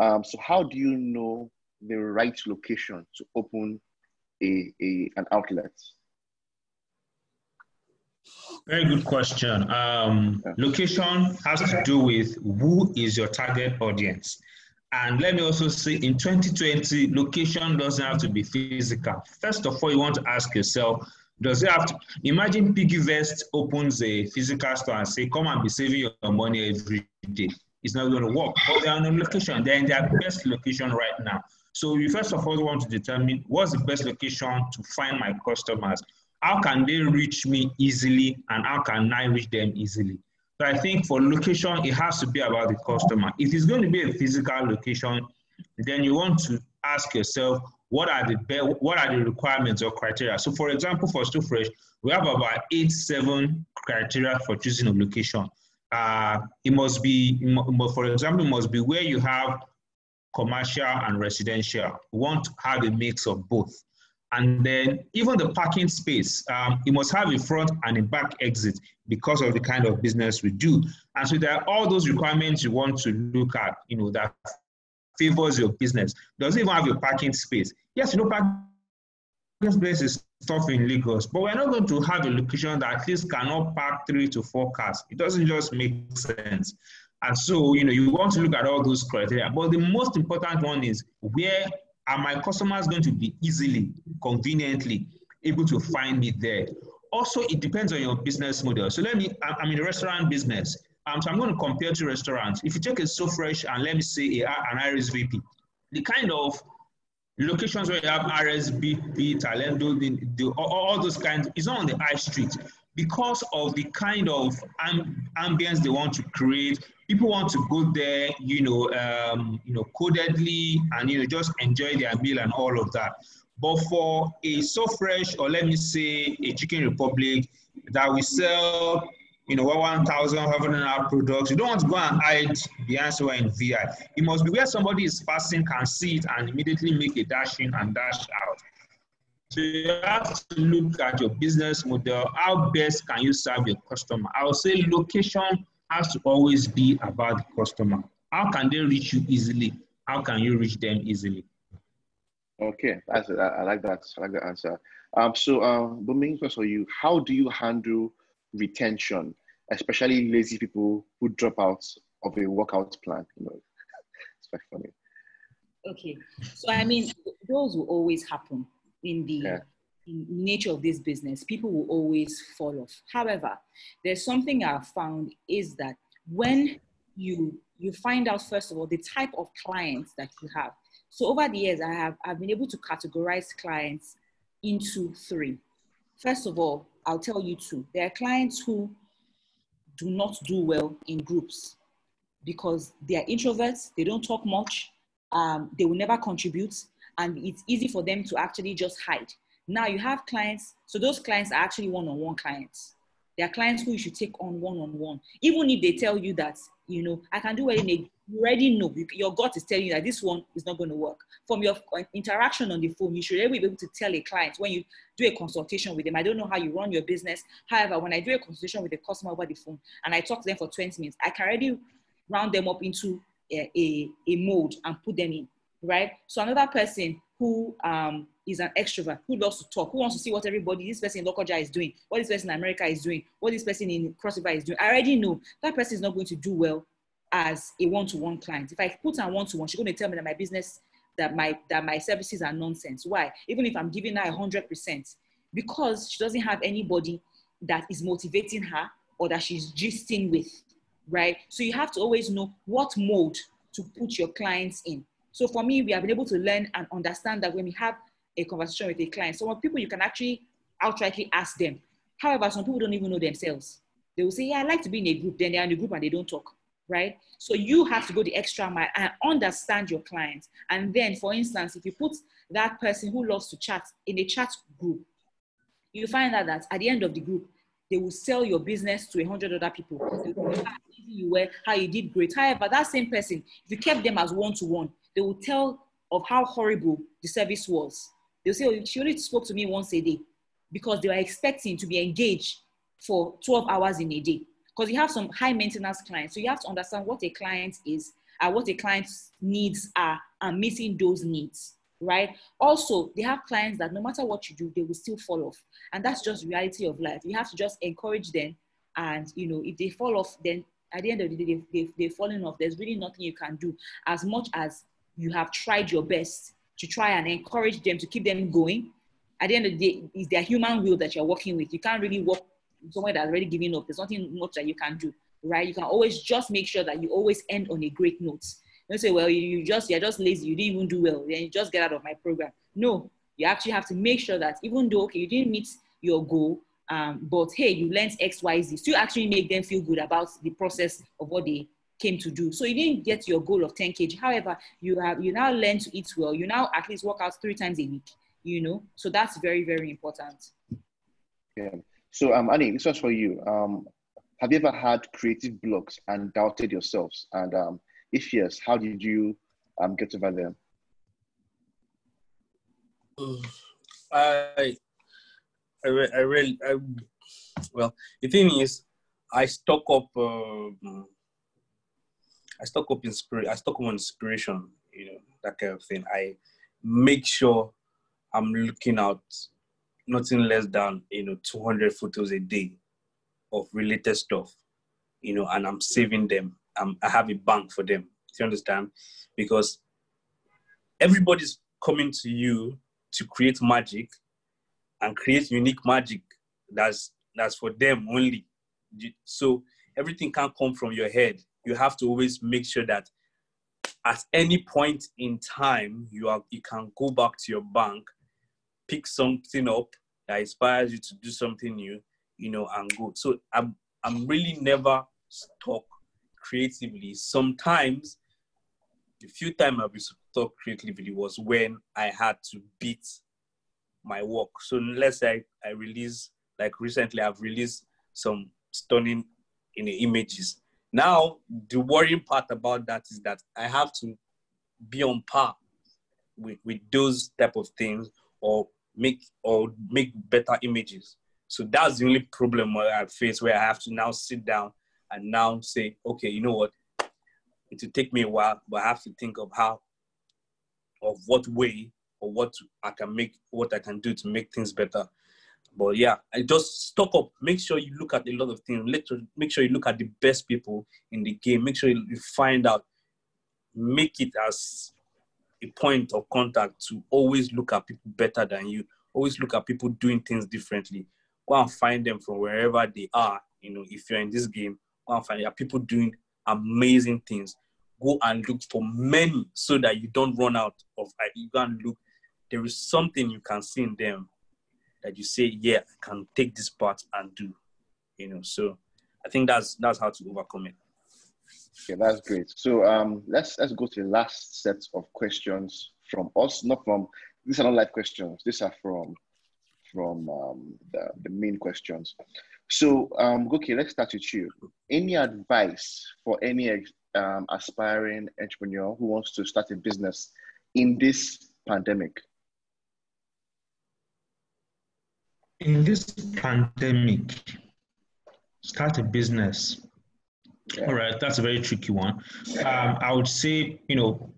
Um, so how do you know the right location to open a, a an outlet? Very good question. Um, location has to do with who is your target audience. And let me also say in 2020, location doesn't have to be physical. First of all, you want to ask yourself, does it have to imagine PiggyVest opens a physical store and say, come and be saving your money every day. It's not going to work. But they're on a location, they're in their best location right now. So you first of all want to determine what's the best location to find my customers how can they reach me easily and how can I reach them easily? So I think for location, it has to be about the customer. If it's going to be a physical location, then you want to ask yourself, what are the what are the requirements or criteria? So for example, for So Fresh, we have about eight, seven criteria for choosing a location. Uh, it must be, for example, it must be where you have commercial and residential. We want to have a mix of both. And then even the parking space, um, it must have a front and a back exit because of the kind of business we do. And so there are all those requirements you want to look at, you know, that favors your business. Does it even have a parking space? Yes, you know, parking space is tough in Lagos, but we're not going to have a location that at least cannot park three to four cars. It doesn't just make sense. And so, you know, you want to look at all those criteria. But the most important one is where are my customers going to be easily, conveniently able to find me there? Also, it depends on your business model. So let me, I'm in the restaurant business. Um, so I'm going to compare two restaurants. If you take a SoFresh and let me say a, an RSVP, the kind of locations where you have RSVP, Talendo, the, the, all, all those kinds, is not on the high street because of the kind of ambience they want to create. People want to go there, you know, um, you know, codedly and you know just enjoy their meal and all of that. But for a SoFresh or let me say a Chicken Republic that we sell, you know, 1,500 products, you don't want to go and hide the answer in VI. It must be where somebody is passing can see it and immediately make a dash in and dash out. So you have to look at your business model. How best can you serve your customer? I would say location has to always be about the customer. How can they reach you easily? How can you reach them easily? Okay, that's I, I like that. I like the answer. Um, so, um, the main question for you: How do you handle retention, especially lazy people who drop out of a workout plan? You know, (laughs) it's very funny. Okay, so I mean, those will always happen in the yeah. Nature of this business, people will always fall off. However, there's something I've found is that when you you find out first of all the type of clients that you have. So over the years, I have I've been able to categorize clients into three. First of all, I'll tell you two. There are clients who do not do well in groups because they are introverts, they don't talk much, um, they will never contribute, and it's easy for them to actually just hide. Now you have clients, so those clients are actually one on one clients. They are clients who you should take on one on one. Even if they tell you that, you know, I can do well in a, you already know, your gut is telling you that this one is not going to work. From your interaction on the phone, you should be able to tell a client when you do a consultation with them. I don't know how you run your business. However, when I do a consultation with a customer over the phone and I talk to them for 20 minutes, I can already round them up into a, a, a mode and put them in, right? So another person who um, is an extrovert, who loves to talk, who wants to see what everybody, this person in Lokoja is doing, what this person in America is doing, what this person in Cross River is doing. I already know that person is not going to do well as a one-to-one client. If I put her one-to-one, she's going to tell me that my business, that my that my services are nonsense. Why? Even if I'm giving her hundred percent, because she doesn't have anybody that is motivating her or that she's gisting with, right? So you have to always know what mode to put your clients in. So for me, we have been able to learn and understand that when we have a conversation with a client, some people you can actually outrightly ask them. However, some people don't even know themselves. They will say, Yeah, I like to be in a group. Then they're in a group and they don't talk, right? So you have to go the extra mile and understand your clients. And then, for instance, if you put that person who loves to chat in a chat group, you find out that at the end of the group, they will sell your business to a hundred other people. You were, how you did great. However, that same person, if you kept them as one to one, they will tell of how horrible the service was. They'll say, oh, she only spoke to me once a day because they were expecting to be engaged for 12 hours in a day. Because you have some high maintenance clients. So you have to understand what a client is and what a client's needs are and meeting those needs, right? Also, they have clients that no matter what you do, they will still fall off. And that's just reality of life. You have to just encourage them. And, you know, if they fall off, then at the end of the day, they've, they've, they've fallen off. There's really nothing you can do as much as you have tried your best to try and encourage them to keep them going. At the end of the day, it's their human will that you're working with. You can't really work somewhere that's already giving up. There's nothing much that you can do, right? You can always just make sure that you always end on a great note. Don't say, well, you, you just you're just lazy, you didn't even do well, then you just get out of my program. No, you actually have to make sure that even though okay, you didn't meet your goal, um, but hey, you learned X, Y, Z, still actually make them feel good about the process of what they came to do. So you didn't get your goal of 10 kg. However, you have you now learn to eat well. You now at least work out three times a week. You know, so that's very very important. Yeah. So um, Anny, this one's for you. Um, have you ever had creative blocks and doubted yourselves? And um, if yes, how did you um get over them? (sighs) I, I, I really, I, well, the thing is, I stock up uh, I stock up inspiration. I stock up on inspiration, you know, that kind of thing. I make sure I'm looking out nothing less than you know 200 photos a day of related stuff, you know, and I'm saving them. I'm, I have a bank for them. Do you understand? Because everybody's coming to you to create magic and create unique magic that's that's for them only. So everything can't come from your head you have to always make sure that at any point in time you are you can go back to your bank pick something up that inspires you to do something new you know and go. So i'm i'm really never stuck creatively. Sometimes the few times i've been stuck creatively was when i had to beat my work. So let's say i release like recently i've released some stunning in images now, the worrying part about that is that I have to be on par with, with those type of things or make or make better images. So that's the only problem I face where I have to now sit down and now say, okay, you know what? It will take me a while, but I have to think of how, of what way or what I can make, what I can do to make things better. But yeah, I just stock up. Make sure you look at a lot of things. Make sure you look at the best people in the game. Make sure you find out. Make it as a point of contact to always look at people better than you. Always look at people doing things differently. Go and find them from wherever they are. You know, if you're in this game, go and find there people doing amazing things. Go and look for many so that you don't run out of You can look. There is something you can see in them that you say, yeah, I can take this part and do. You know, so I think that's that's how to overcome it. Okay, that's great. So um, let's let's go to the last set of questions from us, not from these are not live questions. These are from from um, the, the main questions. So, um, okay, let's start with you. Any advice for any um, aspiring entrepreneur who wants to start a business in this pandemic? In this pandemic, start a business. Yeah. All right, that's a very tricky one. Um, I would say, you know,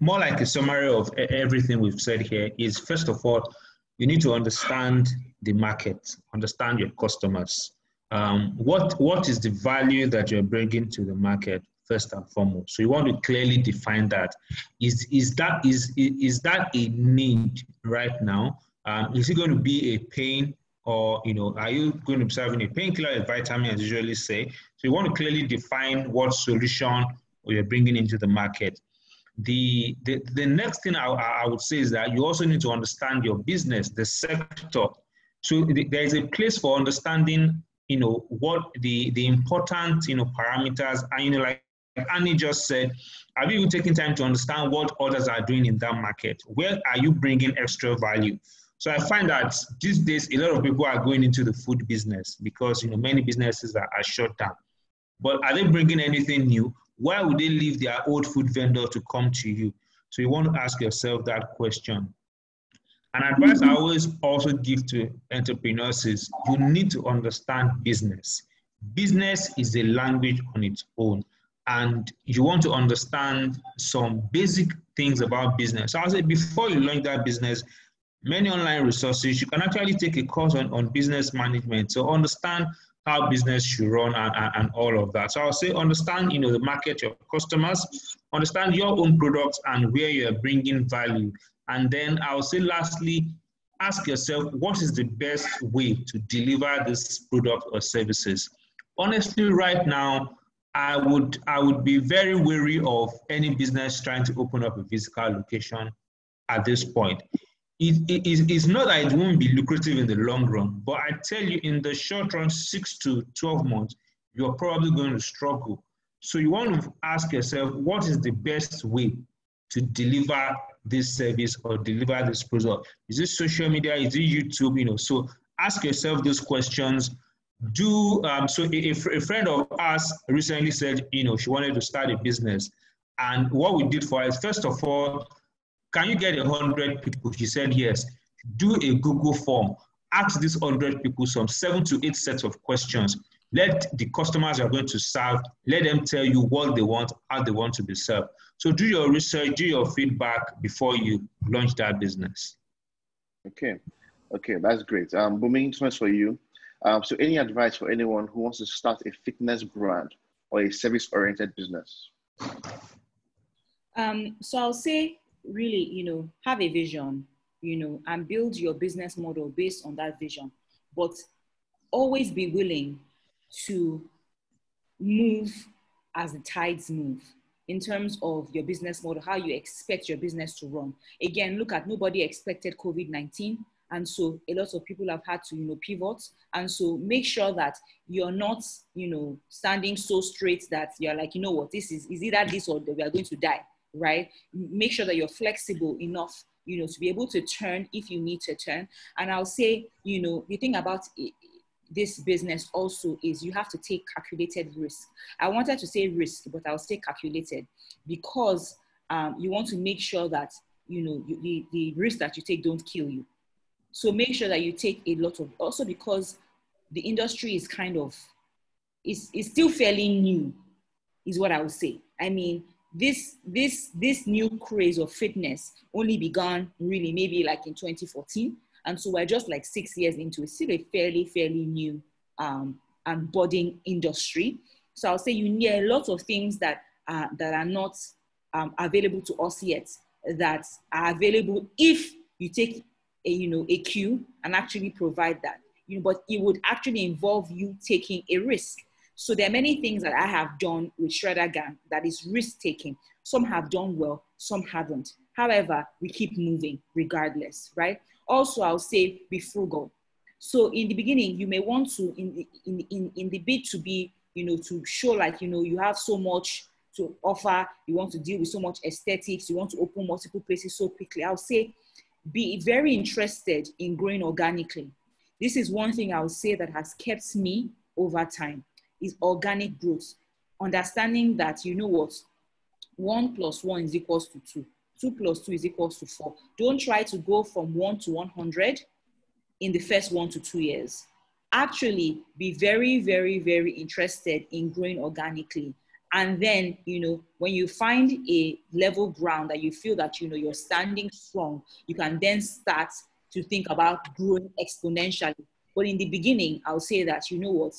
more like a summary of everything we've said here is first of all, you need to understand the market, understand your customers. Um, what, what is the value that you're bringing to the market first and foremost? So you want to clearly define that. Is, is, that, is, is that a need right now? Um, is it going to be a pain or you know are you going to be serving a painkiller a vitamin as usually say so you want to clearly define what solution you're bringing into the market the, the, the next thing I, I would say is that you also need to understand your business, the sector. So there is a place for understanding, you know, what the, the important, you know, parameters and, you know, like Anny just said, have you taken time to understand what others are doing in that market? Where are you bringing extra value? So I find that these days, a lot of people are going into the food business because, you know, many businesses are, are shut down. But are they bringing anything new? why would they leave their old food vendor to come to you? So you want to ask yourself that question. An advice I mm-hmm. always also give to entrepreneurs is you need to understand business. Business is a language on its own, and you want to understand some basic things about business. So I say before you launch that business, many online resources, you can actually take a course on, on business management. So understand how business should run and, and, and, all of that. So I'll say understand, you know, the market, your customers, understand your own products and where you're bringing value. And then I'll say lastly, ask yourself, what is the best way to deliver this product or services? Honestly, right now, I would I would be very wary of any business trying to open up a physical location at this point it, it, it's not that it won't be lucrative in the long run, but I tell you, in the short run, six to 12 months, you're probably going to struggle. So you want to ask yourself, what is the best way to deliver this service or deliver this product? Is it social media? Is it YouTube? You know, so ask yourself those questions. Do um, so. A, a friend of ours recently said, you know, she wanted to start a business, and what we did for her first of all can you get a hundred people? She said yes. Do a Google form. Ask these hundred people some seven to eight sets of questions. Let the customers you're going to serve, let them tell you what they want, how they want to be served. So do your research, do your feedback before you launch that business. Okay, okay, that's great. Um, Bunmi, this for you. Um, so any advice for anyone who wants to start a fitness brand or a service-oriented business? Um, so I'll say really, you know, have a vision, you know, and build your business model based on that vision. But always be willing to move as the tides move in terms of your business model, how you expect your business to run. Again, look at nobody expected COVID 19. And so a lot of people have had to, you know, pivot. And so make sure that you're not, you know, standing so straight that you're like, you know what, this is, is either this or we are going to die right? Make sure that you're flexible enough, you know, to be able to turn if you need to turn. And I'll say, you know, the thing about this business also is you have to take calculated risk. I wanted to say risk, but I'll say calculated because um, you want to make sure that, you know, you, the, the risk that you take don't kill you. So make sure that you take a lot of, also because the industry is kind of, is, is still fairly new, is what I would say. I mean, this this this new craze of fitness only began really maybe like in 2014 and so we're just like six years into it still a fairly fairly new um, and budding industry. So i'll say you need a lot of things that are that are not um, available to us yet that are available if you take a you know a cue and actually provide that. You know but it would actually involve you taking a risk So there are many things that I have done with Shredder Gang that is risk taking. Some have done well, some haven't. However, we keep moving regardless, right? Also, I'll say be frugal. So in the beginning, you may want to, in the, in, in, in the bid to be, you know, to show like, you know, you have so much to offer, you want to deal with so much aesthetics, you want to open multiple places so quickly. I'll say be very interested in growing organically. This is one thing I would say that has kept me over time is organic growth. Understanding that you know what, one plus one is equals to two, two plus two is equals to four. Don't try to go from one to 100 in the first one to two years. Actually, be very, very, very interested in growing organically. And then, you know, when you find a level ground that you feel that, you know, you're standing strong, you can then start to think about growing exponentially. But in the beginning, I'll say that, you know what,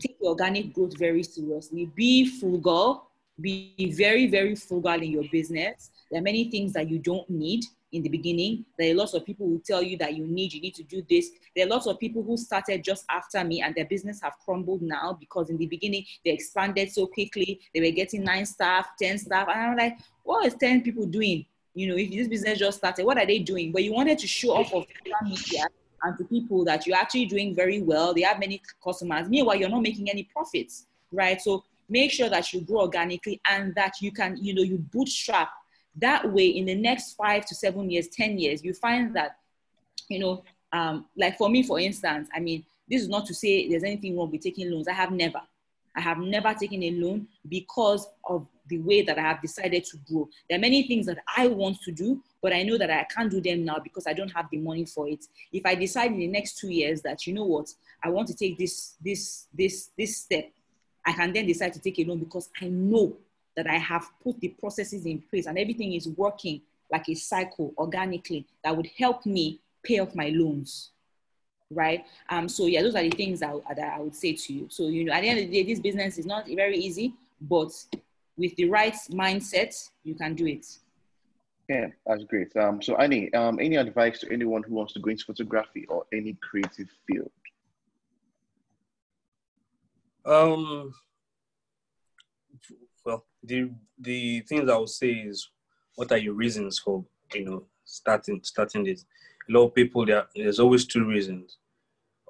take organic growth very seriously. Be frugal. Be very, very frugal in your business. There are many things that you don't need in the beginning. There are lots of people who tell you that you need, you need to do this. There are lots of people who started just after me and their business have crumbled now because in the beginning they expanded so quickly. They were getting nine staff, 10 staff. And I'm like, what is 10 people doing? You know, if this business just started, what are they doing? But you wanted to show off of media and to people that you're actually doing very well. They have many customers. Meanwhile, you're not making any profits, right? So make sure that you grow organically and that you can, you know, you bootstrap. That way, in the next five to seven years, 10 years, you find that, you know, um, like for me, for instance, I mean, this is not to say there's anything wrong with taking loans. I have never. I have never taken a loan because of the way that I have decided to grow. There are many things that I want to do, but I know that I can't do them now because I don't have the money for it. If I decide in the next two years that you know what, I want to take this this this this step, I can then decide to take a loan because I know that I have put the processes in place and everything is working like a cycle organically that would help me pay off my loans right? Um, so yeah, those are the things that, that I would say to you. So you know, at the end of the day, this business is not very easy, but with the right mindset, you can do it. Yeah, that's great. Um, so Anny, um, any advice to anyone who wants to go into photography or any creative field? Um, well, the the things I would say is, what are your reasons for you know starting starting this? A lot of people there. There's always two reasons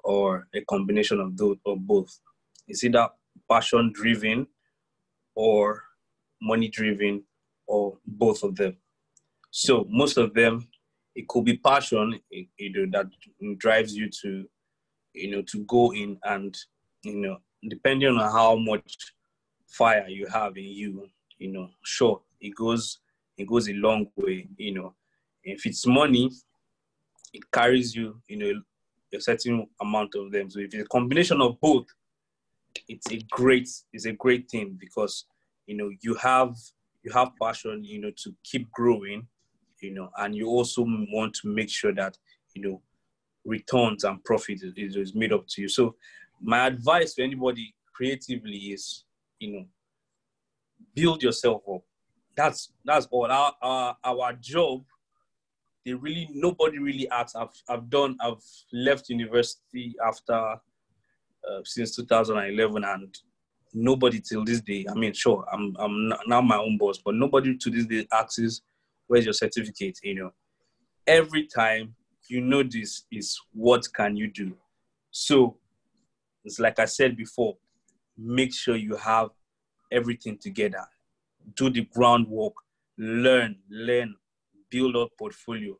or a combination of those or both. It's either passion driven or money driven or both of them. So most of them, it could be passion, you know, that drives you to, you know, to go in and, you know, depending on how much fire you have in you, you know, sure, it goes, it goes a long way, you know. If it's money, it carries you, you know, a certain amount of them. So if it's a combination of both, it's a great it's a great thing because you know you have you have passion you know to keep growing you know and you also want to make sure that you know returns and profit is, is made up to you so my advice to anybody creatively is you know build yourself up that's that's all our our, our job they really nobody really asks. I've I've done I've left university after uh, since 2011 and nobody till this day. I mean, sure, I'm I'm now my own boss, but nobody to this day asks, "Where's your certificate?" You know, every time you know this is what can you do. So it's like I said before, make sure you have everything together. Do the groundwork, learn, learn, build up portfolio.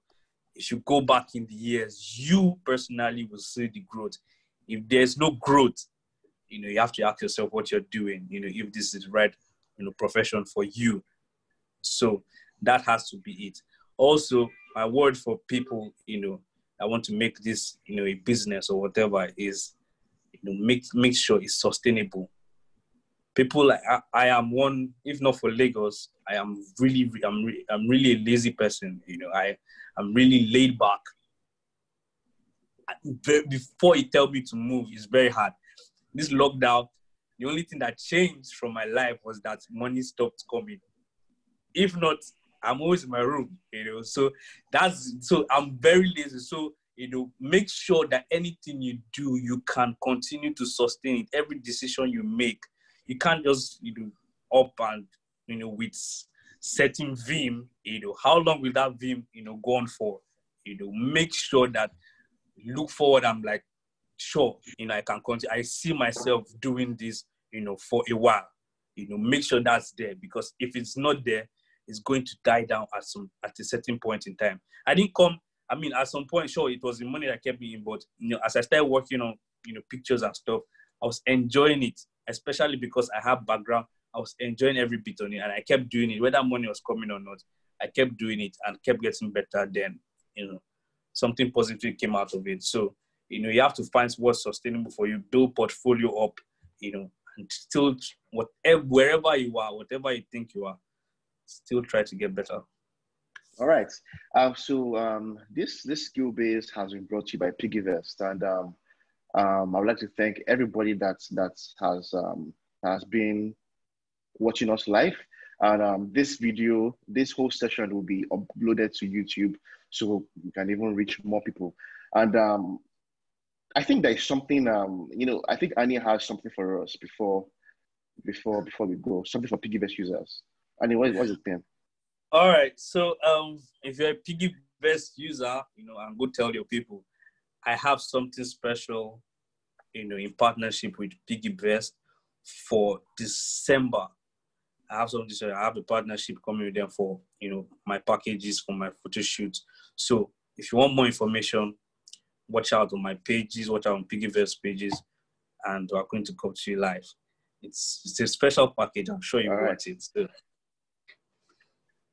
If you go back in the years, you personally will see the growth. If there's no growth, you know, you have to ask yourself what you're doing, you know, if this is the right, you know, profession for you. So that has to be it. Also, my word for people, you know, I want to make this, you know, a business or whatever is, you know, make make sure it's sustainable. People like I, am one if not for lagos i am really i'm, re, I'm really a lazy person you know. I i'm really laid back. Before you tell me to move it's very hard. This lockdown the only thing that changed from my life was that money stopped coming. If not i'm always in my room you know so that's so i'm very lazy so you know, make sure that anything you do, you can continue to sustain it. Every decision you make, you can't just, you know, up and, you know, with setting vim, you know, how long will that vim, you know, go on for? You know, make sure that look forward. I'm like, sure, you know, I can continue. I see myself doing this, you know, for a while. You know, make sure that's there because if it's not there, it's going to die down at some at a certain point in time. I didn't come. I mean, at some point, sure, it was the money that kept me in, but you know, as I started working on you know pictures and stuff, I was enjoying it, especially because I have background. I was enjoying every bit on it, and I kept doing it, whether money was coming or not. I kept doing it and kept getting better. Then, you know, something positive came out of it. So you know, you have to find what's sustainable for you, build portfolio up, you know, and still whatever wherever you are, whatever you think you are, still try to get better. All right. Um, so um, this this SkillBase has been brought to you by Piggyvest, and um, um, I would like to thank everybody that that has um, has been watching us live. And um, this video, this whole session will be uploaded to YouTube, so we can even reach more people. And um, I think there's something, um, you know, I think Anny has something for us before, before, before we go. Something for Piggyvest users. Anny, what, what's it then? All right. So, um, if you're a Piggyvest user, you know, and go tell your people, I have something special, you know, in partnership with Piggyvest for December. I have something. So I have a partnership coming with them for, you know, my packages for my photo shoots. So, if you want more information, watch out on my pages, watch out on Piggyvest pages, and we're going to come to you live. It's, it's a special package. I'm sure you All want right. it. So.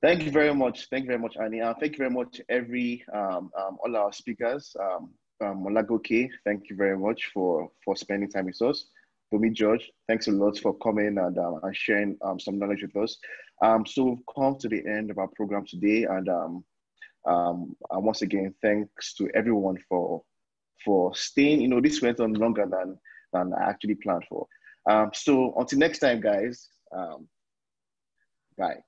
Thank you very much. Thank you very much, Anny. Uh, thank you very much, every um, um, all our speakers. Um, um, Olagoke, thank you very much for for spending time with us. me, George, thanks a lot for coming and, um, and sharing um, some knowledge with us. Um, so we've come to the end of our program today, and um, um, and once again, thanks to everyone for for staying. You know, this went on longer than than I actually planned for. Um, so until next time, guys. Um, bye.